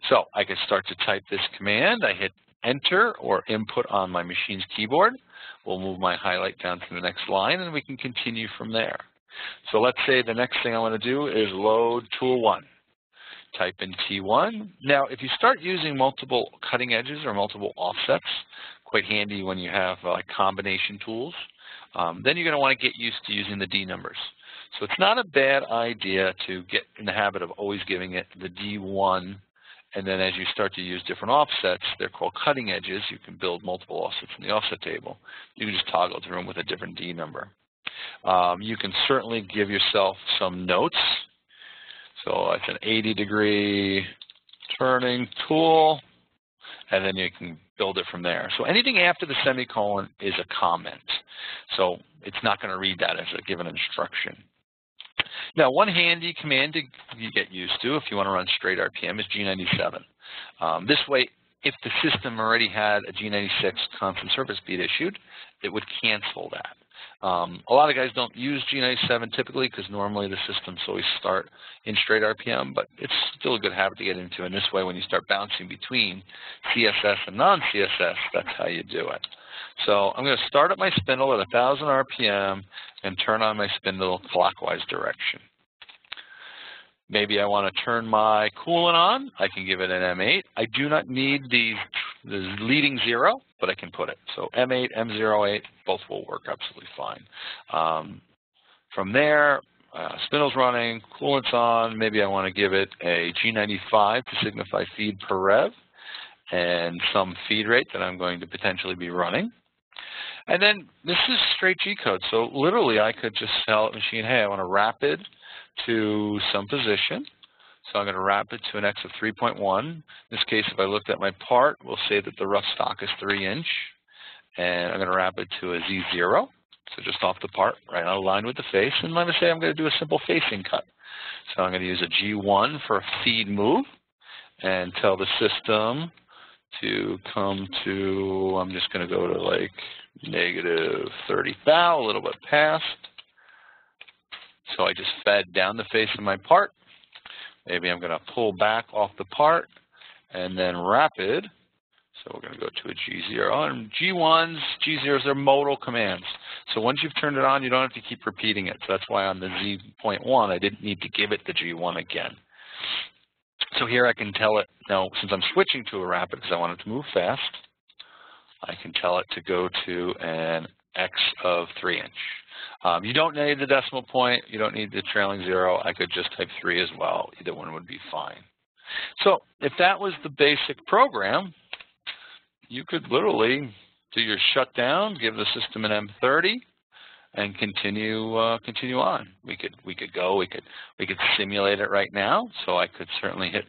So I could start to type this command. I hit enter or input on my machine's keyboard. We'll move my highlight down to the next line and we can continue from there. So let's say the next thing I want to do is load tool 1. Type in T1. Now, if you start using multiple cutting edges or multiple offsets, quite handy when you have uh, combination tools, um, then you're going to want to get used to using the D numbers. So it's not a bad idea to get in the habit of always giving it the D1 and then as you start to use different offsets, they're called cutting edges. You can build multiple offsets in the offset table. You can just toggle through them with a different D number. Um, you can certainly give yourself some notes. So it's an 80 degree turning tool, and then you can build it from there. So anything after the semicolon is a comment. So it's not going to read that as a given instruction. Now, one handy command to get used to if you want to run straight RPM is G97. Um, this way, if the system already had a G96 constant surface speed issued, it would cancel that. Um, a lot of guys don't use G97 typically because normally the systems always start in straight RPM, but it's still a good habit to get into. And this way, when you start bouncing between CSS and non-CSS, that's how you do it. So I'm going to start up my spindle at 1,000 RPM and turn on my spindle clockwise direction. Maybe I want to turn my coolant on. I can give it an M8. I do not need the, the leading zero, but I can put it. So M8, M08, both will work absolutely fine. Um, from there, uh, spindle's running, coolant's on. Maybe I want to give it a G95 to signify feed per rev and some feed rate that I'm going to potentially be running. And then this is straight G code. So literally I could just tell a machine, hey, I want a rapid to some position. So I'm going to rapid to an X of 3.1. In this case, if I looked at my part, we'll say that the rough stock is 3 inch. And I'm going to rapid to a Z0, so just off the part, right on a line with the face. And let me say I'm going to do a simple facing cut. So I'm going to use a G1 for a feed move and tell the system to come to, I'm just going to go to like negative 30 thou, a little bit past. So I just fed down the face of my part. Maybe I'm going to pull back off the part and then rapid. So we're going to go to a G0. And G1s, G0s, they're modal commands. So once you've turned it on, you don't have to keep repeating it. So that's why on the Z.1, I didn't need to give it the G1 again. So here I can tell it, now since I'm switching to a rapid because I want it to move fast, I can tell it to go to an X of 3 inch. Um, you don't need the decimal point. You don't need the trailing zero. I could just type 3 as well. Either one would be fine. So if that was the basic program, you could literally do your shutdown, give the system an M30, and continue uh, continue on. We could we could go. We could we could simulate it right now. So I could certainly hit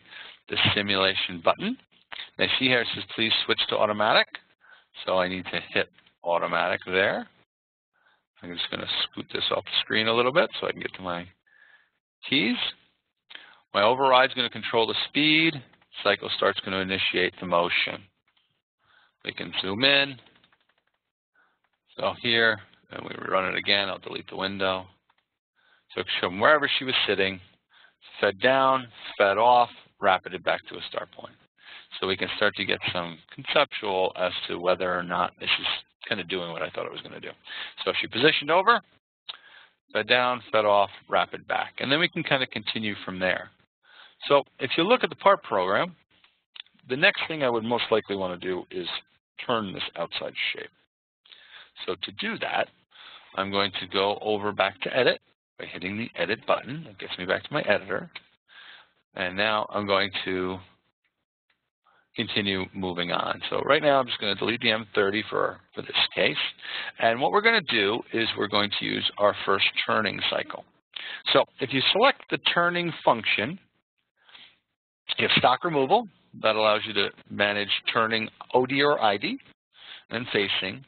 the simulation button. Now see here it says please switch to automatic. So I need to hit automatic there. I'm just going to scoot this off the screen a little bit so I can get to my keys. My override is going to control the speed. Cycle start's going to initiate the motion. We can zoom in. So here, and we run it again. I'll delete the window. So from wherever she was sitting, fed down, fed off, rapided back to a start point. So we can start to get some conceptual as to whether or not this is kind of doing what I thought it was going to do. So she positioned over, fed down, fed off, rapid back. And then we can kind of continue from there. So if you look at the part program, the next thing I would most likely want to do is turn this outside shape. So to do that, I'm going to go over back to edit by hitting the edit button. That gets me back to my editor. And now I'm going to continue moving on. So right now I'm just going to delete the M30 for, for this case. And what we're going to do is we're going to use our first turning cycle. So if you select the turning function, you have stock removal. That allows you to manage turning OD or ID and facing.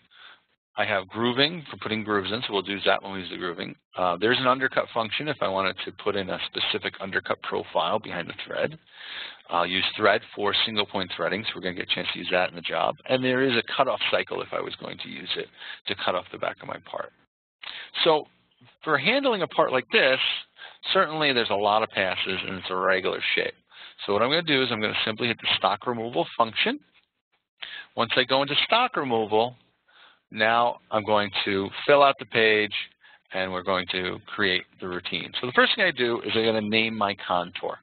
I have grooving for putting grooves in, so we'll do that when we use the grooving. Uh, there's an undercut function if I wanted to put in a specific undercut profile behind the thread. I'll use thread for single point threading, so we're going to get a chance to use that in the job. And there is a cutoff cycle if I was going to use it to cut off the back of my part. So for handling a part like this, certainly there's a lot of passes and it's a regular shape. So what I'm going to do is I'm going to simply hit the stock removal function. Once I go into stock removal, now I'm going to fill out the page and we're going to create the routine. So the first thing I do is I'm going to name my contour.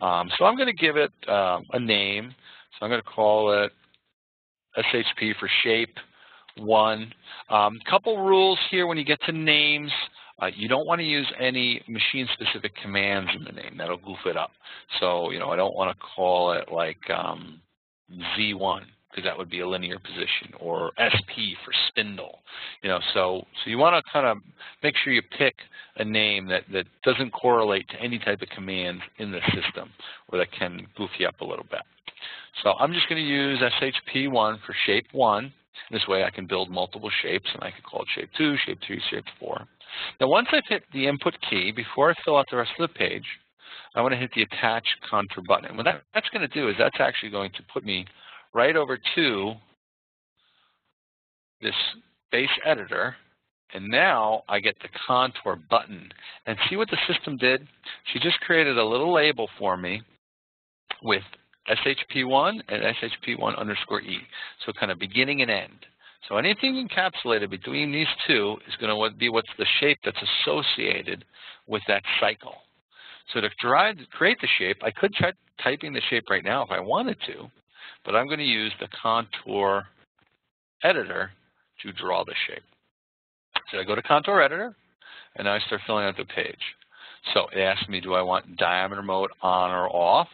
Um, so I'm going to give it um, a name. So I'm going to call it SHP for shape one. Um, couple rules here when you get to names. Uh, you don't want to use any machine-specific commands in the name. That'll goof it up. So, you know, I don't want to call it like um, Z1 because that would be a linear position, or SP for spindle. You know, so so you want to kind of make sure you pick a name that that doesn't correlate to any type of command in the system, or that can goof you up a little bit. So I'm just going to use SHP1 for shape 1. This way I can build multiple shapes, and I can call it shape 2, shape 3, shape 4. Now once I've hit the input key, before I fill out the rest of the page, I want to hit the attach contour button. And what that, that's going to do is that's actually going to put me right over to this base editor, and now I get the contour button. And see what the system did? She just created a little label for me with SHP1 and SHP1 underscore E. So kind of beginning and end. So anything encapsulated between these two is going to be what's the shape that's associated with that cycle. So to create the shape, I could try typing the shape right now if I wanted to, but I'm going to use the contour editor to draw the shape. So I go to contour editor, and I start filling out the page. So it asks me, do I want diameter mode on or off?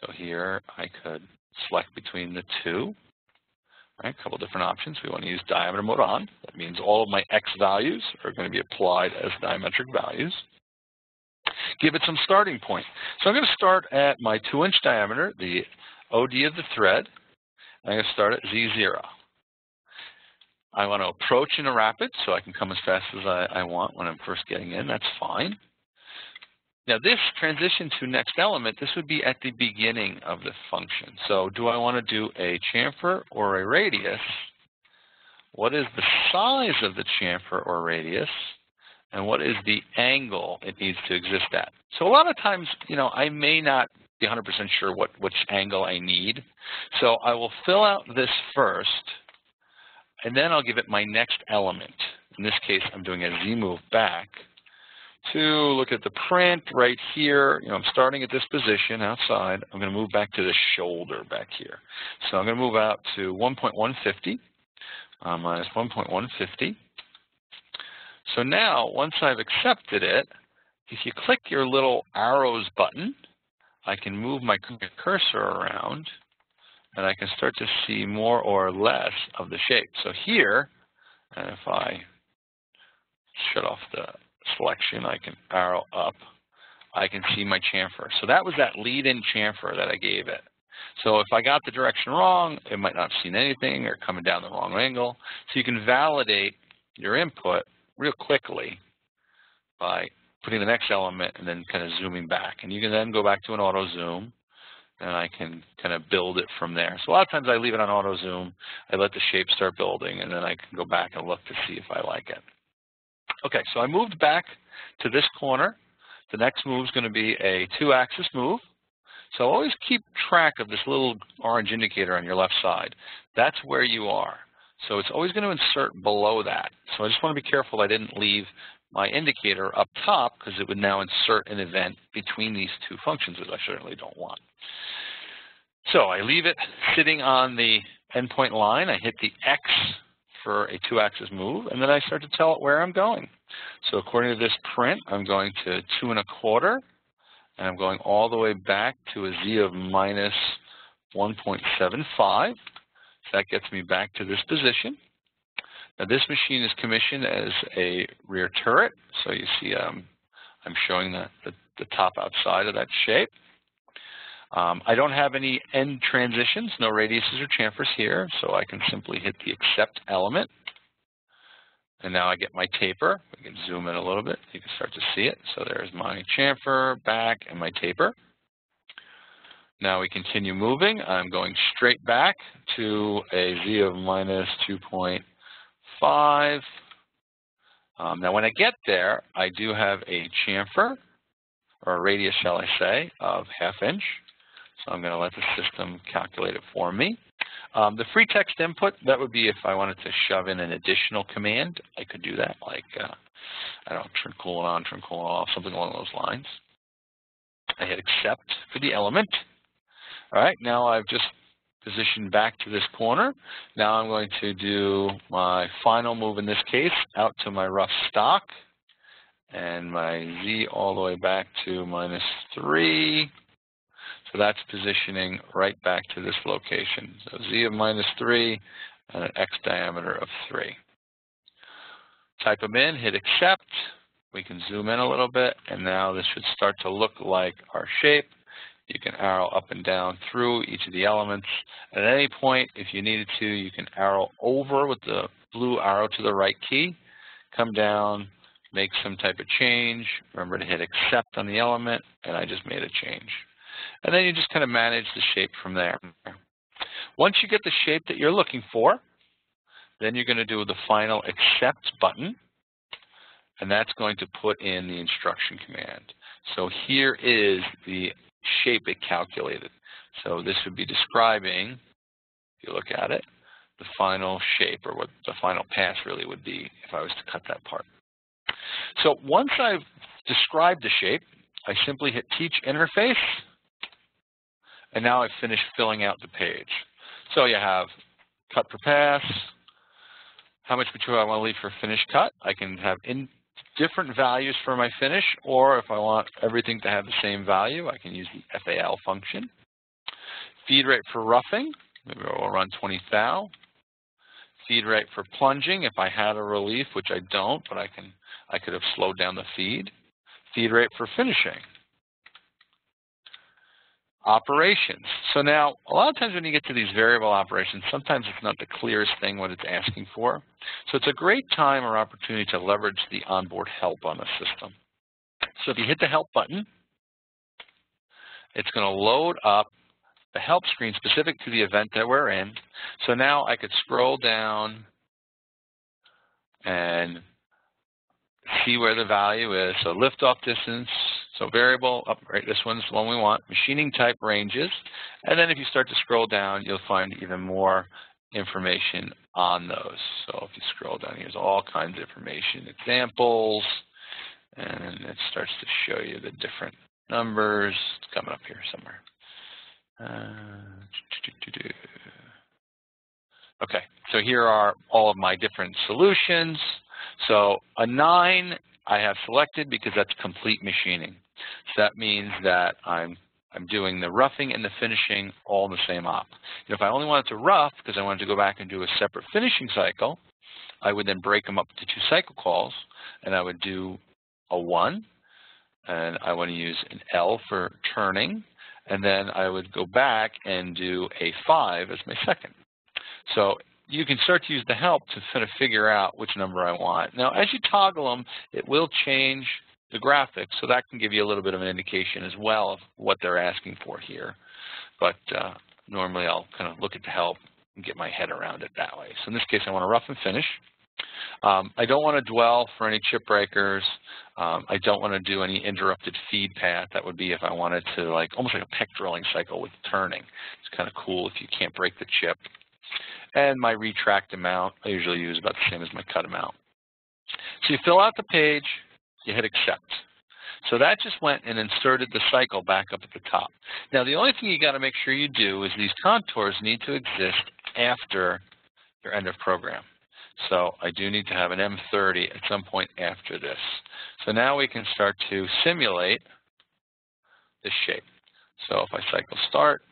So here I could select between the two. A couple different options. We want to use diameter mode on. That means all of my x values are going to be applied as diametric values. Give it some starting point. So I'm going to start at my 2-inch diameter, the OD of the thread. I'm going to start at Z0. I want to approach in a rapid so I can come as fast as I, I want when I'm first getting in. That's fine. Now this transition to next element, this would be at the beginning of the function. So do I want to do a chamfer or a radius? What is the size of the chamfer or radius? And what is the angle it needs to exist at? So a lot of times, you know, I may not be 100% sure what which angle I need. So I will fill out this first, and then I'll give it my next element. In this case, I'm doing a Z move back to look at the print right here. You know, I'm starting at this position outside. I'm going to move back to the shoulder back here. So I'm going to move out to 1.150 uh, minus 1.150. So now, once I've accepted it, if you click your little arrows button, I can move my cursor around and I can start to see more or less of the shape. So here, and if I shut off the selection. I can arrow up. I can see my chamfer. So that was that lead-in chamfer that I gave it. So if I got the direction wrong, it might not have seen anything or coming down the wrong angle. So you can validate your input real quickly by putting the next element and then kind of zooming back. And you can then go back to an auto zoom and I can kind of build it from there. So a lot of times I leave it on auto zoom, I let the shape start building, and then I can go back and look to see if I like it. Okay, so I moved back to this corner. The next move is going to be a two-axis move. So always keep track of this little orange indicator on your left side. That's where you are. So it's always going to insert below that. So I just want to be careful I didn't leave my indicator up top because it would now insert an event between these two functions, which I certainly don't want. So I leave it sitting on the endpoint line. I hit the X for a two-axis move, and then I start to tell it where I'm going. So according to this print, I'm going to two and a quarter, and I'm going all the way back to a z of minus 1.75. So that gets me back to this position. This machine is commissioned as a rear turret, so you see um, I'm showing the, the, the, top outside of that shape. Um, I don't have any end transitions, no radiuses or chamfers here, so I can simply hit the accept element. And now I get my taper. We can zoom in a little bit. You can start to see it. So there's my chamfer, back, and my taper. Now we continue moving. I'm going straight back to a z of minus 2.5. Um, now when I get there, I do have a chamfer, or a radius, shall I say, of half inch. So I'm going to let the system calculate it for me. Um, the free text input, that would be if I wanted to shove in an additional command. I could do that, like, uh, I don't know, turn coolant on, turn coolant off, something along those lines. I hit accept for the element. All right, now I've just positioned back to this corner. Now I'm going to do my final move in this case out to my rough stock and my Z all the way back to minus 3 so that's positioning right back to this location. So z of minus 3 and an x diameter of 3. Type them in, hit accept. We can zoom in a little bit, and now this should start to look like our shape. You can arrow up and down through each of the elements. At any point, if you needed to, you can arrow over with the blue arrow to the right key, come down, make some type of change. Remember to hit accept on the element, and I just made a change. And then you just kind of manage the shape from there. Once you get the shape that you're looking for, then you're going to do the final accept button, and that's going to put in the instruction command. So here is the shape it calculated. So this would be describing, if you look at it, the final shape or what the final pass really would be if I was to cut that part. So once I've described the shape, I simply hit Teach Interface, and now I've finished filling out the page. So you have cut per pass, how much material I want to leave for finish cut. I can have in different values for my finish, or if I want everything to have the same value, I can use the FAL function. Feed rate for roughing, maybe we'll run 20 thou. Feed rate for plunging, if I had a relief, which I don't, but I can, I could have slowed down the feed. Feed rate for finishing operations. So now, a lot of times when you get to these variable operations, sometimes it's not the clearest thing what it's asking for. So it's a great time or opportunity to leverage the onboard help on the system. So if you hit the help button, it's going to load up the help screen specific to the event that we're in. So now I could scroll down and see where the value is. So liftoff distance, so variable, up, right, this one's the one we want, machining type ranges. And then if you start to scroll down, you'll find even more information on those. So if you scroll down, here's all kinds of information, examples, and it starts to show you the different numbers. It's coming up here somewhere. Uh, okay, so here are all of my different solutions. So a 9 I have selected because that's complete machining. So that means that I'm I'm doing the roughing and the finishing all in the same op. if I only wanted to rough because I wanted to go back and do a separate finishing cycle, I would then break them up to two cycle calls, and I would do a 1, and I want to use an L for turning, and then I would go back and do a 5 as my second. So you can start to use the help to kind of figure out which number I want. Now, as you toggle them, it will change the graphics, so that can give you a little bit of an indication as well of what they're asking for here. But uh, normally I'll kind of look at the help and get my head around it that way. So in this case, I want to rough and finish. Um, I don't want to dwell for any chip breakers. Um, I don't want to do any interrupted feed path. That would be if I wanted to, like almost like a peck drilling cycle with turning. It's kind of cool if you can't break the chip. And my retract amount, I usually use about the same as my cut amount. So you fill out the page, you hit accept. So that just went and inserted the cycle back up at the top. Now the only thing you got to make sure you do is these contours need to exist after your end of program. So I do need to have an M30 at some point after this. So now we can start to simulate this shape. So if I cycle start,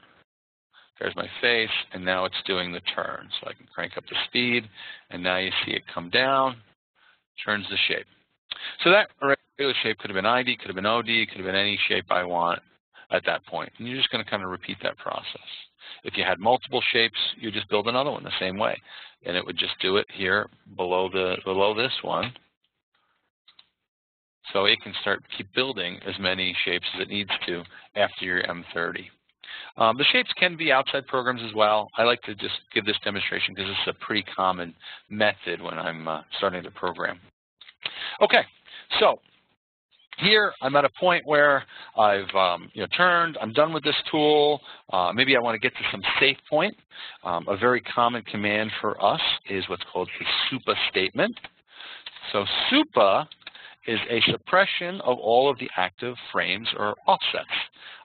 there's my face, and now it's doing the turn. So I can crank up the speed, and now you see it come down, turns the shape. So that regular shape could have been ID, could have been OD, could have been any shape I want at that point. And you're just going to kind of repeat that process. If you had multiple shapes, you just build another one the same way. And it would just do it here below the below this one. So it can start keep building as many shapes as it needs to after your M30. Um, the shapes can be outside programs as well. I like to just give this demonstration because it's a pretty common method when I'm uh, starting to program. Okay, so here I'm at a point where I've um, you know, turned, I'm done with this tool. Uh, maybe I want to get to some safe point. Um, a very common command for us is what's called a SUPA statement. So SUPA is a suppression of all of the active frames or offsets.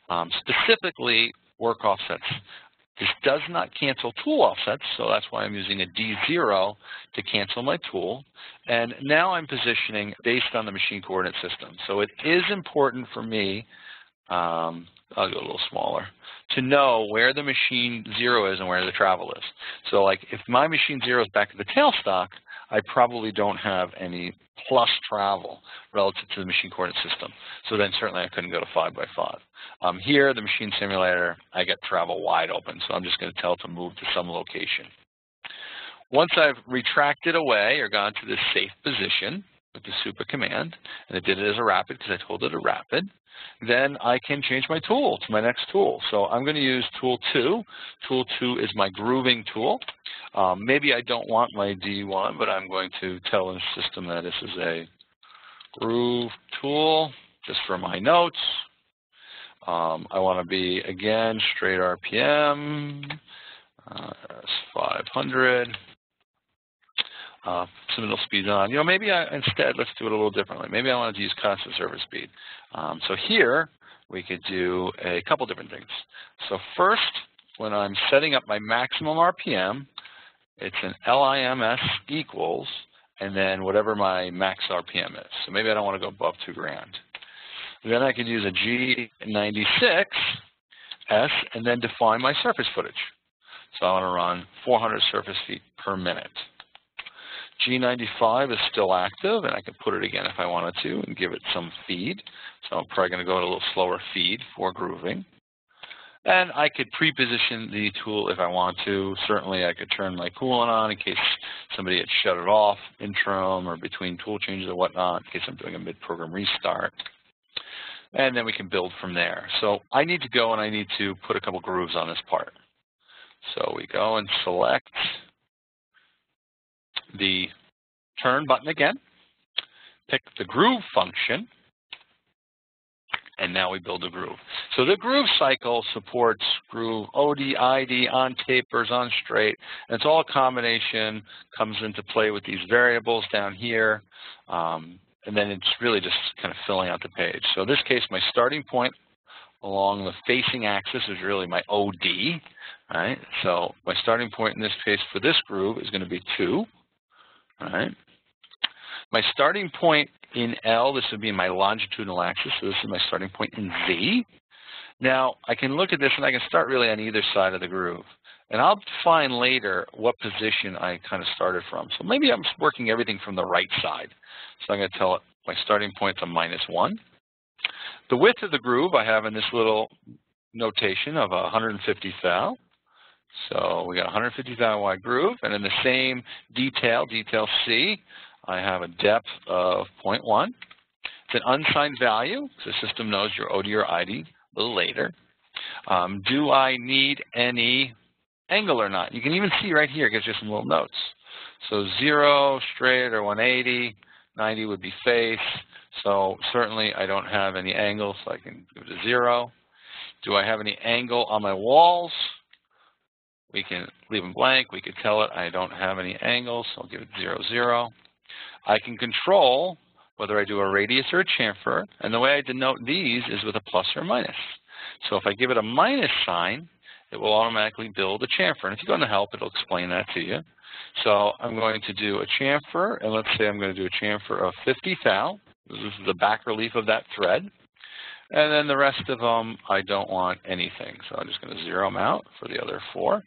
Um, specifically, work offsets. This does not cancel tool offsets, so that's why I'm using a D0 to cancel my tool. And now I'm positioning based on the machine coordinate system. So it is important for me, um, I'll go a little smaller, to know where the machine zero is and where the travel is. So like if my machine zero is back at the tailstock, I probably don't have any plus travel relative to the machine coordinate system. So then certainly I couldn't go to 5 by 5. Um, here, the machine simulator, I get travel wide open, so I'm just going to tell it to move to some location. Once I've retracted away or gone to this safe position with the SUPA command, and it did it as a rapid because I told it a rapid, then I can change my tool to my next tool. So I'm going to use tool 2. Tool 2 is my grooving tool. Um, maybe I don't want my D1, but I'm going to tell the system that this is a groove tool just for my notes. Um, I want to be, again, straight RPM, uh, 500 uh, submittal speed on. You know, maybe I, instead, let's do it a little differently. Maybe I wanted to use constant surface speed. Um, so here, we could do a couple different things. So first, when I'm setting up my maximum RPM, it's an LIMS equals, and then whatever my max RPM is. So maybe I don't want to go above two grand. Then I could use a G96S and then define my surface footage. So I want to run 400 surface feet per minute. G95 is still active, and I can put it again if I wanted to and give it some feed. So I'm probably going to go at a little slower feed for grooving. And I could pre-position the tool if I want to. Certainly I could turn my coolant on in case somebody had shut it off interim or between tool changes or whatnot, in case I'm doing a mid-program restart. And then we can build from there. So I need to go and I need to put a couple grooves on this part. So we go and select the turn button again, pick the groove function, and now we build a groove. So the groove cycle supports groove OD, ID, on tapers, on straight, and it's all combination, comes into play with these variables down here, um, and then it's really just kind of filling out the page. So in this case, my starting point along the facing axis is really my OD, right? So my starting point in this case for this groove is going to be 2, right? My starting point in L, this would be my longitudinal axis, so this is my starting point in Z. Now, I can look at this and I can start really on either side of the groove. And I'll define later what position I kind of started from. So maybe I'm working everything from the right side. So I'm going to tell it my starting point's a minus 1. The width of the groove I have in this little notation of 150 thou. So we got 150 thou wide groove, and in the same detail, detail C, I have a depth of 0.1. It's an unsigned value, so the system knows your OD or ID a little later. Um, do I need any angle or not? You can even see right here, it gives you some little notes. So 0, straight, or 180, 90 would be face. So certainly I don't have any angle, so I can give it a 0. Do I have any angle on my walls? We can leave them blank. We could tell it I don't have any angles, so I'll give it 0, 0. I can control whether I do a radius or a chamfer, and the way I denote these is with a plus or minus. So if I give it a minus sign, it will automatically build a chamfer. And if you go into help, it'll explain that to you. So I'm going to do a chamfer, and let's say I'm going to do a chamfer of 50 thou. This is the back relief of that thread. And then the rest of them, I don't want anything. So I'm just going to zero them out for the other four.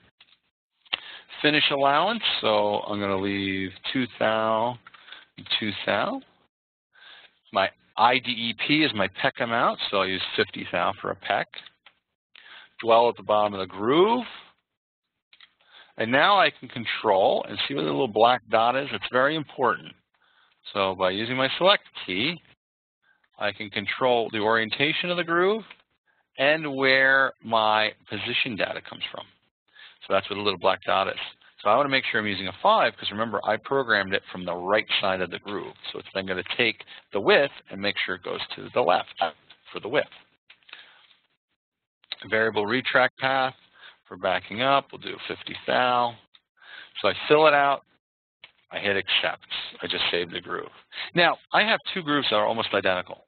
Finish allowance, so I'm going to leave 2 thou 2 thou. My IDEP is my peck amount, so I'll use 50 thou for a peck. Dwell at the bottom of the groove. And now I can control and see where the little black dot is. It's very important. So by using my select key, I can control the orientation of the groove and where my position data comes from. So that's what a little black dot is. So I want to make sure I'm using a 5 because remember I programmed it from the right side of the groove. So it's then going to take the width and make sure it goes to the left for the width. Variable retract path for backing up, we'll do 50 thou. So I fill it out, I hit accept. I just saved the groove. Now, I have two grooves that are almost identical.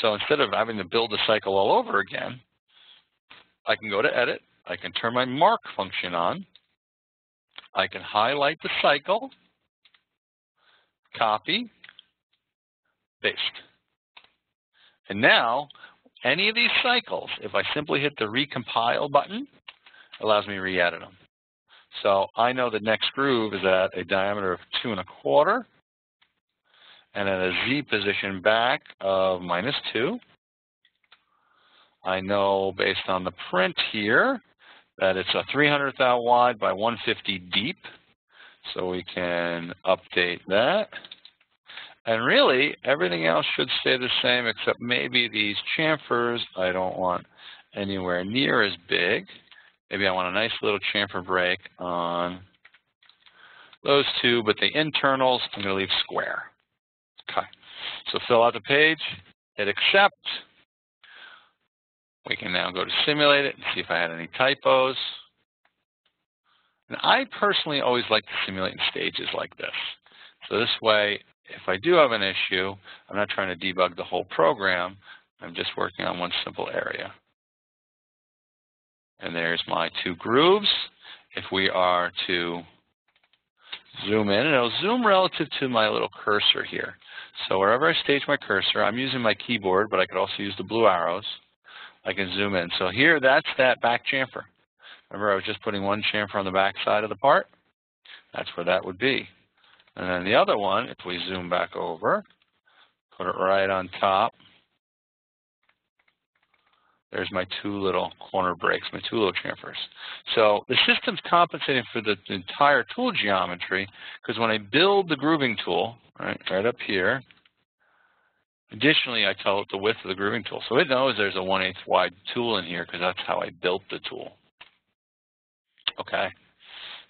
So instead of having to build the cycle all over again, I can go to edit, I can turn my mark function on, I can highlight the cycle, copy, paste. And now, any of these cycles, if I simply hit the recompile button, allows me to re-edit them. So I know the next groove is at a diameter of two and a quarter and at a Z position back of minus two. I know based on the print here that it's a 300 thou wide by 150 deep. So we can update that. And really, everything else should stay the same except maybe these chamfers I don't want anywhere near as big. Maybe I want a nice little chamfer break on those two, but the internals I'm going to leave square. Okay, so fill out the page, hit accept. We can now go to simulate it and see if I had any typos. And I personally always like to simulate in stages like this. So this way, if I do have an issue, I'm not trying to debug the whole program. I'm just working on one simple area. And there's my two grooves. If we are to zoom in, and it'll zoom relative to my little cursor here. So wherever I stage my cursor, I'm using my keyboard, but I could also use the blue arrows. I can zoom in. So here, that's that back chamfer. Remember, I was just putting one chamfer on the back side of the part? That's where that would be. And then the other one, if we zoom back over, put it right on top, there's my two little corner breaks, my two little chamfers. So the system's compensating for the, entire tool geometry because when I build the grooving tool, right, right up here, additionally I tell it the width of the grooving tool. So it knows there's a 1 8 wide tool in here because that's how I built the tool. Okay,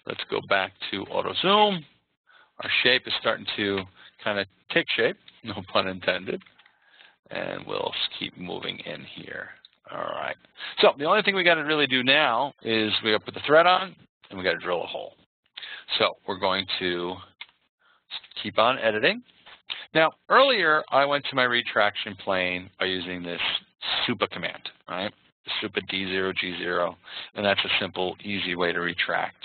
let's go back to auto zoom. Our shape is starting to kind of take shape, no pun intended. And we'll keep moving in here. All right. So the only thing we got to really do now is we got to put the thread on and we got to drill a hole. So we're going to keep on editing. Now, earlier I went to my retraction plane by using this SUPA command, right? SUPA D0, G0, and that's a simple, easy way to retract.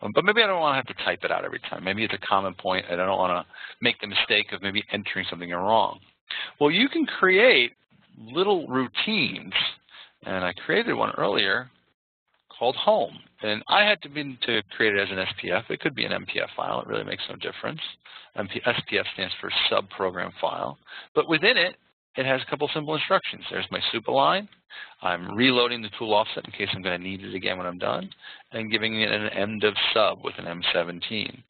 Um, but maybe I don't want to have to type it out every time. Maybe it's a common point and I don't want to make the mistake of maybe entering something wrong. Well, you can create little routines and I created one earlier called home. And I had to be to create it as an SPF. It could be an MPF file. It really makes no difference. MP, SPF stands for subprogram file. But within it, it has a couple simple instructions. There's my SUPA line. I'm reloading the tool offset in case I'm going to need it again when I'm done, and giving it an end of sub with an M17.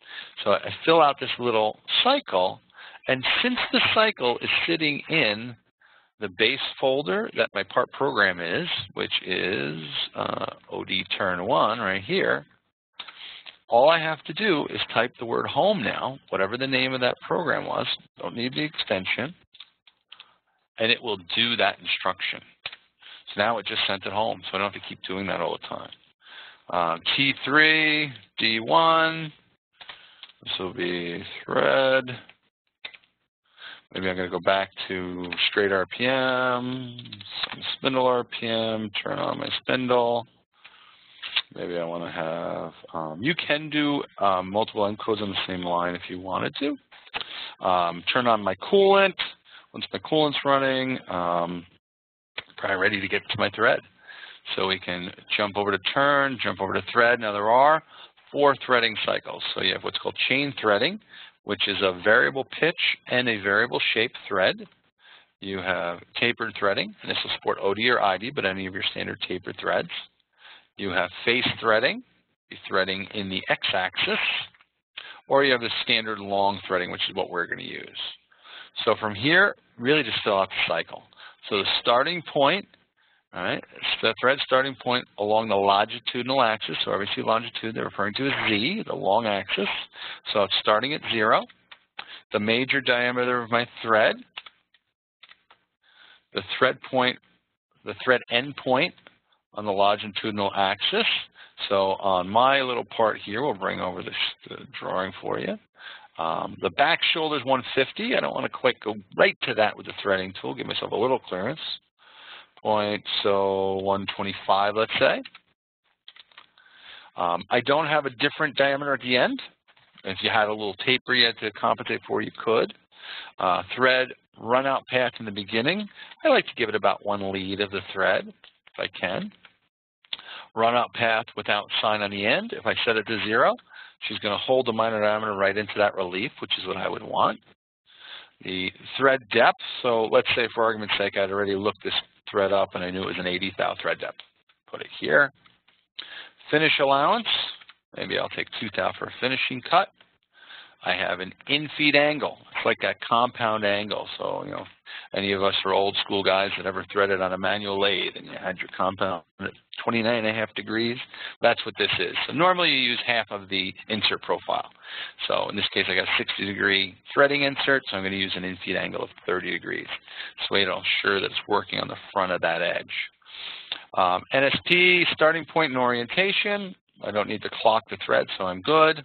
So I fill out this little cycle, and since the cycle is sitting in the base folder that my part program is, which is uh, OD turn 1 right here, all I have to do is type the word home now, whatever the name of that program was, don't need the extension, and it will do that instruction. So now it just sent it home, so I don't have to keep doing that all the time. Uh, T 3, D1, this will be thread. Maybe I'm going to go back to straight RPM, spindle RPM, turn on my spindle. Maybe I want to have, um, you can do um, multiple M codes on the same line if you wanted to. Um, turn on my coolant. Once my coolant's running, um, probably ready to get to my thread. So we can jump over to turn, jump over to thread. Now there are four threading cycles. So you have what's called chain threading, which is a variable pitch and a variable shape thread. You have tapered threading, and this will support OD or ID, but any of your standard tapered threads. You have face threading, threading in the x-axis, or you have the standard long threading, which is what we're going to use. So from here, really just fill out the cycle. So the starting point, all right, so the thread starting point along the longitudinal axis, so obviously longitude they're referring to as Z, the long axis. So it's starting at zero. The major diameter of my thread, the thread point, the thread end point on the longitudinal axis. So on my little part here, we'll bring over this drawing for you. Um, the back shoulder is 150. I don't want to quite go right to that with the threading tool. Give myself a little clearance. Point, so 125, let's say. Um, I don't have a different diameter at the end. If you had a little taper you had to compensate for, you could. Uh, thread run out path in the beginning. I like to give it about one lead of the thread, if I can. Run out path without sign on the end. If I set it to zero, she's going to hold the minor diameter right into that relief, which is what I would want. The thread depth, so let's say for argument's sake, I'd already looked this thread up and I knew it was an 80 thou thread depth. Put it here. Finish allowance, maybe I'll take 2 thou for a finishing cut. I have an in-feed angle. It's like that compound angle. So, you know, any of us are old school guys that ever threaded on a manual lathe and you had your compound at 29 and a half degrees, that's what this is. So normally you use half of the insert profile. So in this case, I got a 60 degree threading insert, so I'm going to use an in-feed angle of 30 degrees. So way it'll ensure that it's working on the front of that edge. Um, NSP, starting point and orientation. I don't need to clock the thread, so I'm good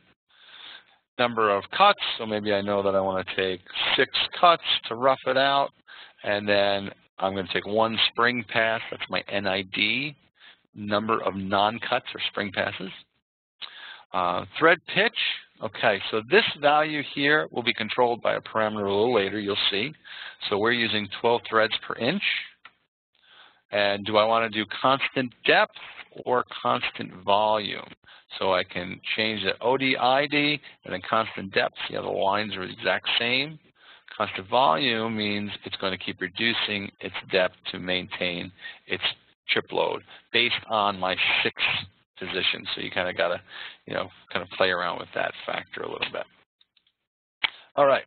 number of cuts. So maybe I know that I want to take six cuts to rough it out. And then I'm going to take one spring pass. That's my NID, number of non-cuts or spring passes. Uh, thread pitch. Okay, so this value here will be controlled by a parameter a little later, you'll see. So we're using 12 threads per inch. And do I want to do constant depth or constant volume? So I can change the ODID and then constant depth. How the lines are the exact same? Constant volume means it's going to keep reducing its depth to maintain its chip load based on my six position. So you kind of got to, you know, kind of play around with that factor a little bit. All right.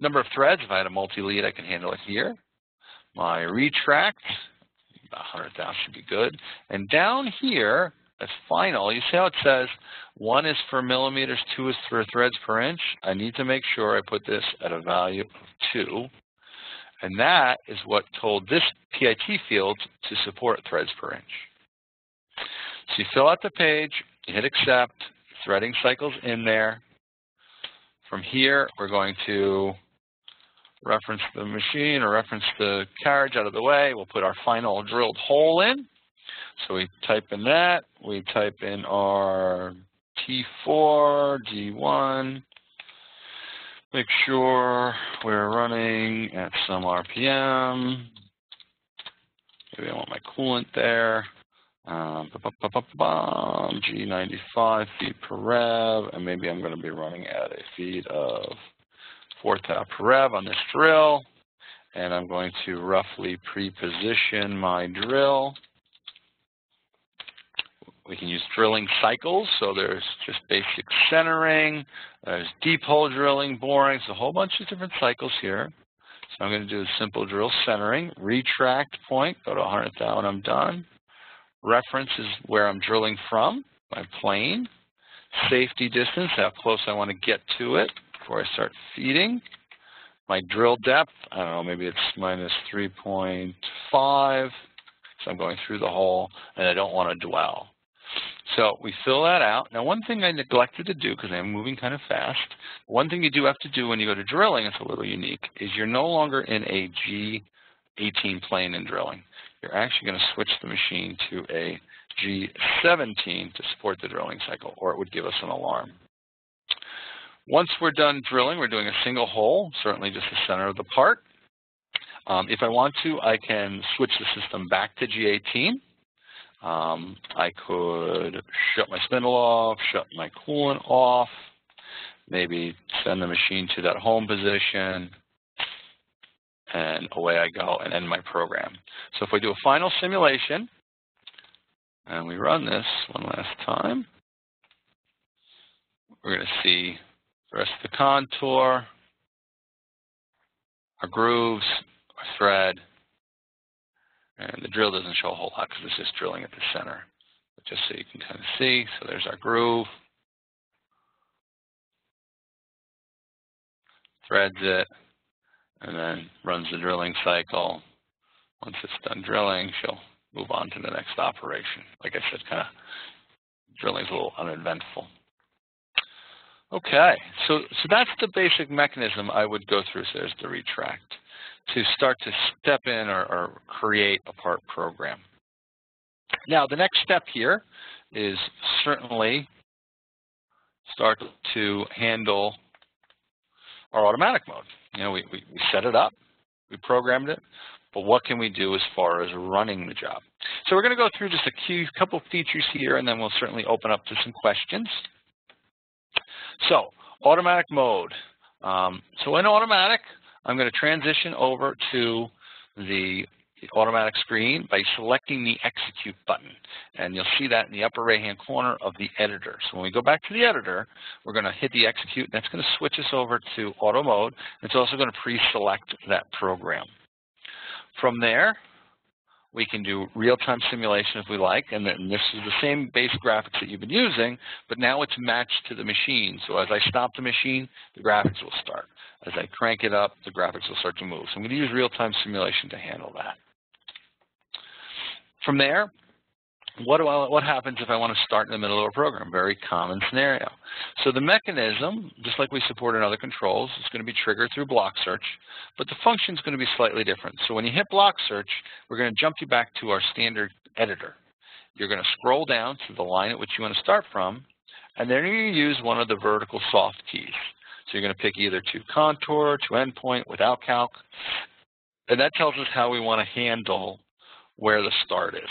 Number of threads, if I had a multi-lead, I can handle it here. My retract, about 100,000 should be good. And down here, as final, you see how it says one is for millimeters, two is for threads per inch? I need to make sure I put this at a value of two. And that is what told this PIT field to support threads per inch. So you fill out the page, you hit accept, threading cycles in there. From here, we're going to reference the machine or reference the carriage out of the way. We'll put our final drilled hole in. So we type in that, we type in our T4, G1, make sure we're running at some RPM. Maybe I want my coolant there. Um, G95 feet per rev, and maybe I'm going to be running at a feed of 4 tap rev on this drill. And I'm going to roughly pre-position my drill. We can use drilling cycles, so there's just basic centering, there's deep hole drilling, boring, so a whole bunch of different cycles here. So I'm going to do a simple drill centering, retract point, go to 100 thou when I'm done. Reference is where I'm drilling from, my plane. Safety distance, how close I want to get to it before I start feeding. My drill depth, I don't know, maybe it's minus 3.5. So I'm going through the hole, and I don't want to dwell. So we fill that out. Now, one thing I neglected to do, because I'm moving kind of fast, one thing you do have to do when you go to drilling, it's a little unique, is you're no longer in a G18 plane in drilling. You're actually going to switch the machine to a G17 to support the drilling cycle, or it would give us an alarm. Once we're done drilling, we're doing a single hole, certainly just the center of the part. Um, if I want to, I can switch the system back to G18. Um, I could shut my spindle off, shut my coolant off, maybe send the machine to that home position, and away I go and end my program. So if we do a final simulation, and we run this one last time, we're going to see the rest of the contour, our grooves, our thread, and the drill doesn't show a whole lot because it's just drilling at the center. But just so you can kind of see, so there's our groove. Threads it, and then runs the drilling cycle. Once it's done drilling, she'll move on to the next operation. Like I said, kind of drilling is a little uneventful. Okay, so so that's the basic mechanism I would go through. There's the retract to start to step in or, or create a part program. Now, the next step here is certainly start to handle our automatic mode. You know, we, we, we set it up, we programmed it, but what can we do as far as running the job? So we're going to go through just a few, couple features here, and then we'll certainly open up to some questions. So, automatic mode. Um, so in automatic, I'm going to transition over to the automatic screen by selecting the execute button. And you'll see that in the upper right hand corner of the editor. So when we go back to the editor, we're going to hit the execute and that's going to switch us over to auto mode. It's also going to pre-select that program. From there, we can do real-time simulation if we like, and then this is the same base graphics that you've been using, but now it's matched to the machine. So as I stop the machine, the graphics will start. As I crank it up, the graphics will start to move. So I'm going to use real-time simulation to handle that. From there, what, do I, what happens if I want to start in the middle of a program? Very common scenario. So the mechanism, just like we support in other controls, is going to be triggered through block search, but the function is going to be slightly different. So when you hit block search, we're going to jump you back to our standard editor. You're going to scroll down to the line at which you want to start from, and then to use one of the vertical soft keys. So you're going to pick either to contour, to endpoint, without calc. And that tells us how we want to handle where the start is.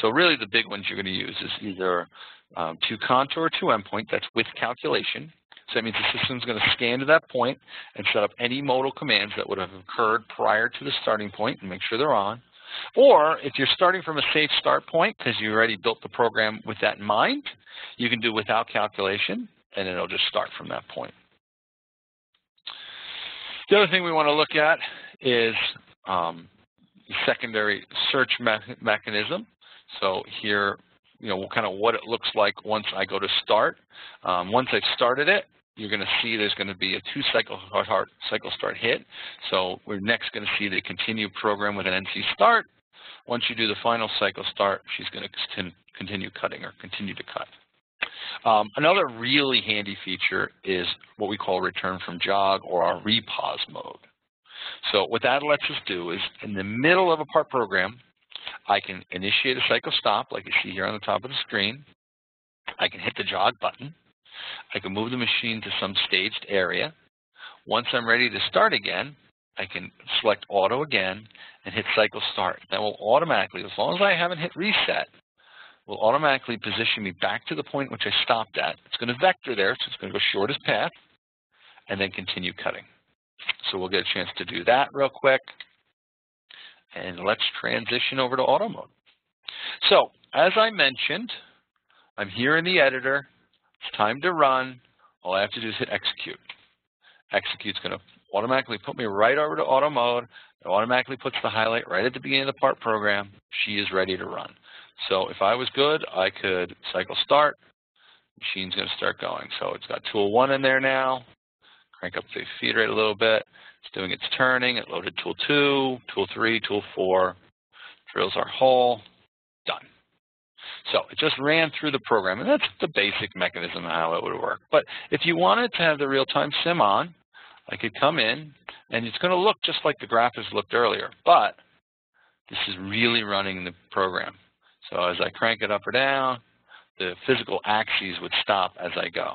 So really the big ones you're going to use is either um, to contour to endpoint, that's with calculation. So that means the system's going to scan to that point and set up any modal commands that would have occurred prior to the starting point and make sure they're on. Or if you're starting from a safe start point because you already built the program with that in mind, you can do without calculation and it'll just start from that point. The other thing we want to look at is um, secondary search me mechanism. So here, you know, kind of what it looks like once I go to start. Um, once I've started it, you're going to see there's going to be a two cycle start, cycle start hit. So we're next going to see the continue program with an NC start. Once you do the final cycle start, she's going to continue cutting or continue to cut. Um, another really handy feature is what we call return from jog or our REPOS mode. So what that lets us do is in the middle of a part program, I can initiate a cycle stop like you see here on the top of the screen. I can hit the jog button. I can move the machine to some staged area. Once I'm ready to start again, I can select auto again and hit cycle start. That will automatically, as long as I haven't hit reset, will automatically position me back to the point which I stopped at. It's going to vector there, so it's going to go shortest path, and then continue cutting. So we'll get a chance to do that real quick. And let's transition over to auto mode. So as I mentioned, I'm here in the editor. It's time to run. All I have to do is hit execute. Execute's going to automatically put me right over to auto mode. It automatically puts the highlight right at the beginning of the part program. She is ready to run. So if I was good, I could cycle start. Machine's going to start going. So it's got tool one in there now. Crank up the feed rate a little bit. It's doing its turning. It loaded tool two, tool three, tool four. Drills our hole. Done. So it just ran through the program, and that's the basic mechanism of how it would work. But if you wanted to have the real-time sim on, I could come in, and it's going to look just like the graphics looked earlier, but this is really running the program. So as I crank it up or down, the physical axes would stop as I go.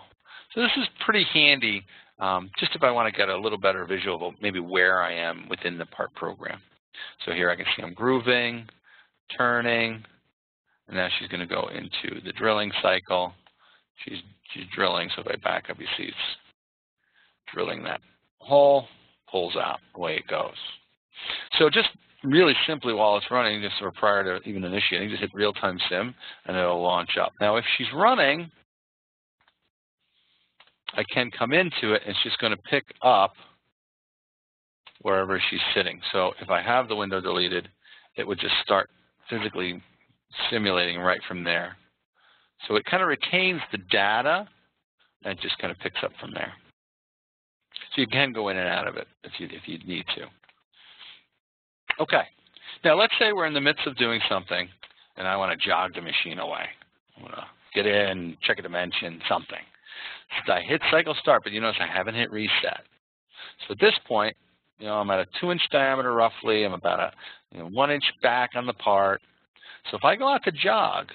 So this is pretty handy um, just if I want to get a little better visual of maybe where I am within the part program. So here I can see I'm grooving, turning, and now she's going to go into the drilling cycle. She's, she's drilling, so if I back up, you see it's drilling that hole, pulls out, away it goes. So just really simply while it's running, just or prior to even initiating, just hit real-time sim and it'll launch up. Now if she's running, I can come into it and she's going to pick up wherever she's sitting. So if I have the window deleted, it would just start physically simulating right from there. So it kind of retains the data and just kind of picks up from there. So you can go in and out of it if you if you need to. Okay. Now let's say we're in the midst of doing something and I want to jog the machine away. I want to get in, check a dimension, something. I hit cycle start, but you notice I haven't hit reset. So at this point, you know, I'm at a two inch diameter roughly. I'm about a you know, one inch back on the part. So if I go out to jog,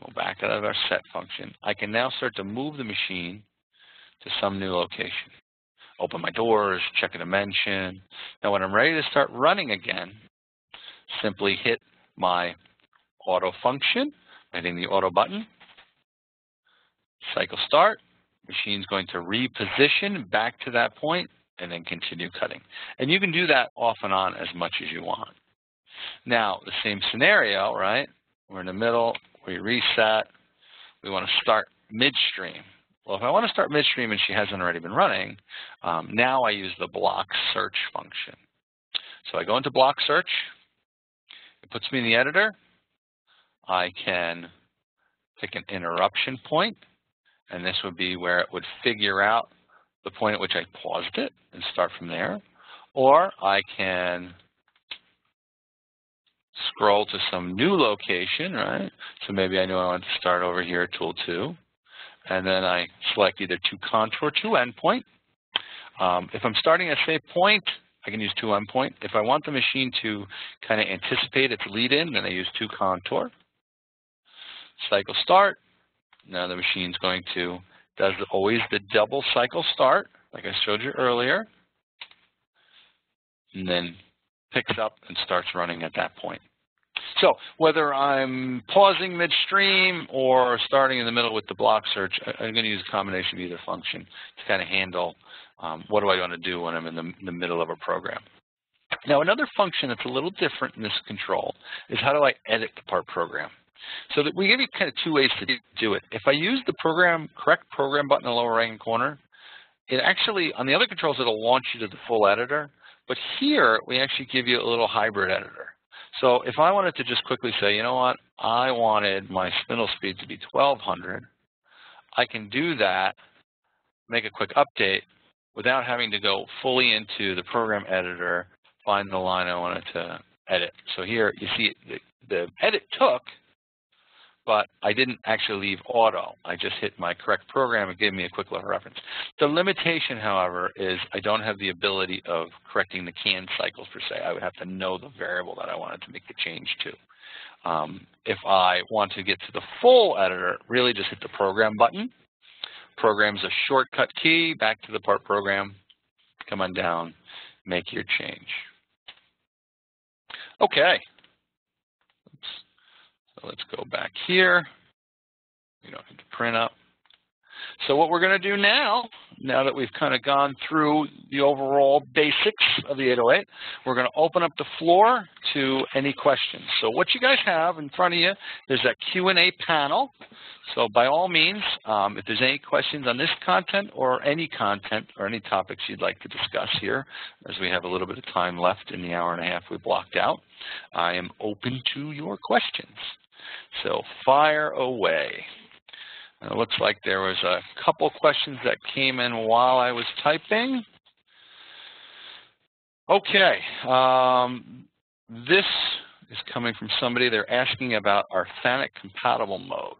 go back out of our set function, I can now start to move the machine to some new location. Open my doors, check a dimension. Now when I'm ready to start running again, simply hit my auto function, hitting the auto button, cycle start, machine's going to reposition back to that point and then continue cutting. And you can do that off and on as much as you want. Now, the same scenario, right? We're in the middle, we reset, we want to start midstream. Well, if I want to start midstream and she hasn't already been running, um, now I use the block search function. So I go into block search, it puts me in the editor, I can pick an interruption point, and this would be where it would figure out the point at which I paused it and start from there. Or I can scroll to some new location, right? So maybe I know I want to start over here, at tool two. And then I select either to contour to endpoint. Um, if I'm starting at say point, I can use to endpoint. If I want the machine to kind of anticipate its lead in, then I use to contour. Cycle start. Now the machine's going to, does always the double cycle start, like I showed you earlier, and then picks up and starts running at that point. So whether I'm pausing midstream or starting in the middle with the block search, I'm going to use a combination of either function to kind of handle um, what do I want to do when I'm in the, in the middle of a program. Now another function that's a little different in this control is how do I edit the part program. So that we give you kind of two ways to do it. If I use the program correct program button in the lower right corner, it actually, on the other controls, it'll launch you to the full editor. But here, we actually give you a little hybrid editor. So if I wanted to just quickly say, you know what, I wanted my spindle speed to be 1200, I can do that, make a quick update without having to go fully into the program editor, find the line I wanted to edit. So here you see the, the edit took but I didn't actually leave auto. I just hit my correct program and gave me a quick little reference. The limitation, however, is I don't have the ability of correcting the can cycles per se. I would have to know the variable that I wanted to make the change to. Um, if I want to get to the full editor, really just hit the program button. Program's a shortcut key, back to the part program, come on down, make your change. Okay, So let's go back here. We don't need to print up. So what we're going to do now, now that we've kind of gone through the overall basics of the 808, we're going to open up the floor to any questions. So what you guys have in front of you, there's that Q&A panel. So by all means, um, if there's any questions on this content or any content or any topics you'd like to discuss here, as we have a little bit of time left in the hour and a half we blocked out, I am open to your questions. So fire away. It looks like there was a couple questions that came in while I was typing. Okay, um, this is coming from somebody. They're asking about our FANUC compatible mode.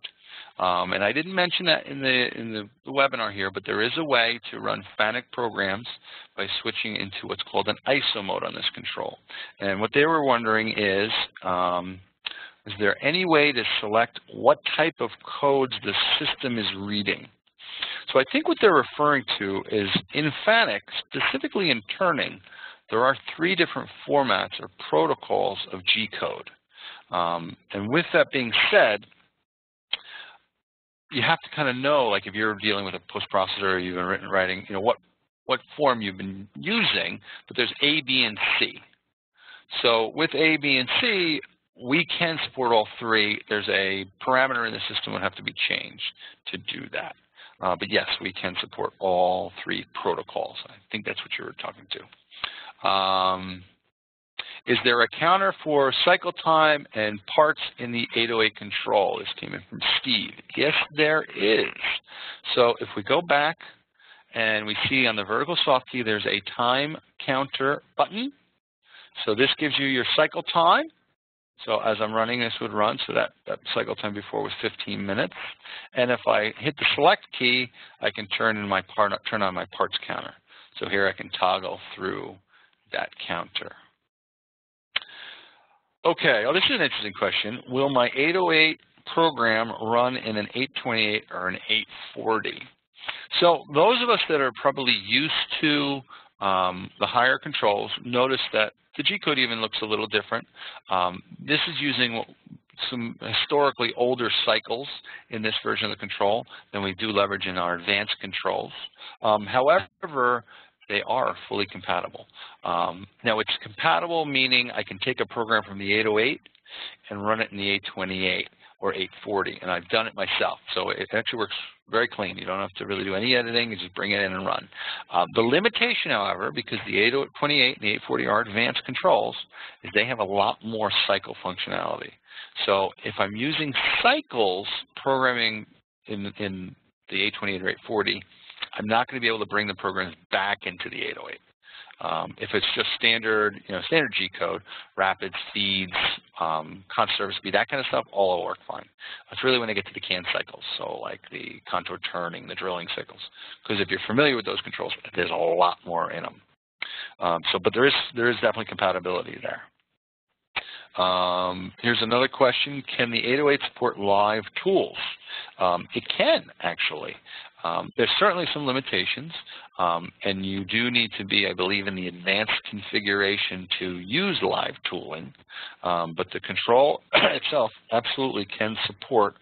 Um, and I didn't mention that in the in the, the, webinar here, but there is a way to run FANUC programs by switching into what's called an ISO mode on this control. And what they were wondering is, um, is there any way to select what type of codes the system is reading? So I think what they're referring to is in FANUC, specifically in Turning, there are three different formats or protocols of G-code. Um, and with that being said, you have to kind of know, like if you're dealing with a post processor or you've been written writing, you know, what, what form you've been using, but there's A, B, and C. So with A, B, and C, we can support all three. There's a parameter in the system would have to be changed to do that. Uh, but yes, we can support all three protocols. I think that's what you were talking to. Um, is there a counter for cycle time and parts in the 808 control? This came in from Steve. Yes, there is. So if we go back and we see on the vertical soft key, there's a time counter button. So this gives you your cycle time. So as I'm running, this would run. So that, that cycle time before was 15 minutes. And if I hit the select key, I can turn in my part, turn on my parts counter. So here I can toggle through that counter. Okay, oh, this is an interesting question. Will my 808 program run in an 828 or an 840? So those of us that are probably used to um, the higher controls, notice that the G-code even looks a little different. Um, this is using some historically older cycles in this version of the control than we do leverage in our advanced controls. Um, however, they are fully compatible. Um, now, it's compatible meaning I can take a program from the 808 and run it in the 828 or 840, and I've done it myself. So it actually works very clean. You don't have to really do any editing. You just bring it in and run. Uh, the limitation, however, because the 828 and the 840 are advanced controls, is they have a lot more cycle functionality. So if I'm using cycles programming in, in the 828 or 840, I'm not going to be able to bring the programs back into the 808. Um, if it's just standard, you know, standard G code, rapids, feeds, um, constant surface speed, that kind of stuff, all will work fine. That's really when they get to the CAN cycles, so like the contour turning, the drilling cycles. Because if you're familiar with those controls, there's a lot more in them. Um, so, but there is there is definitely compatibility there. Um, here's another question. Can the 808 support live tools? Um, it can, actually. Um, there's certainly some limitations, um, and you do need to be, I believe, in the advanced configuration to use live tooling. Um, but the control itself absolutely can support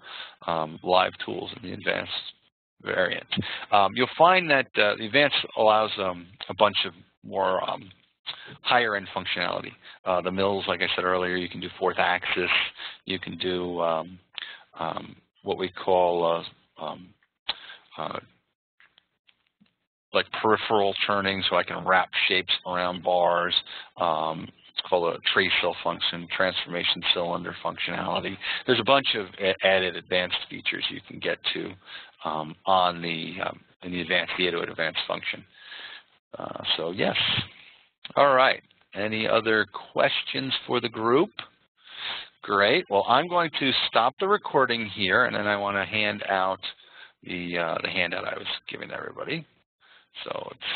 um, live tools in the advanced variant. Um, you'll find that uh, the advanced allows um, a bunch of more higher end functionality. Uh, the mills, like I said earlier, you can do fourth axis. You can do what we call uh, um, uh, like peripheral turning, so I can wrap shapes around bars. Um, it's called a tray cell function, transformation cylinder functionality. There's a bunch of added advanced features you can get to um, on the um, in the advanced the 808 advanced function. Uh, so yes, all right. Any other questions for the group? Great. Well, I'm going to stop the recording here, and then I want to hand out the uh, the handout I was giving everybody. So let's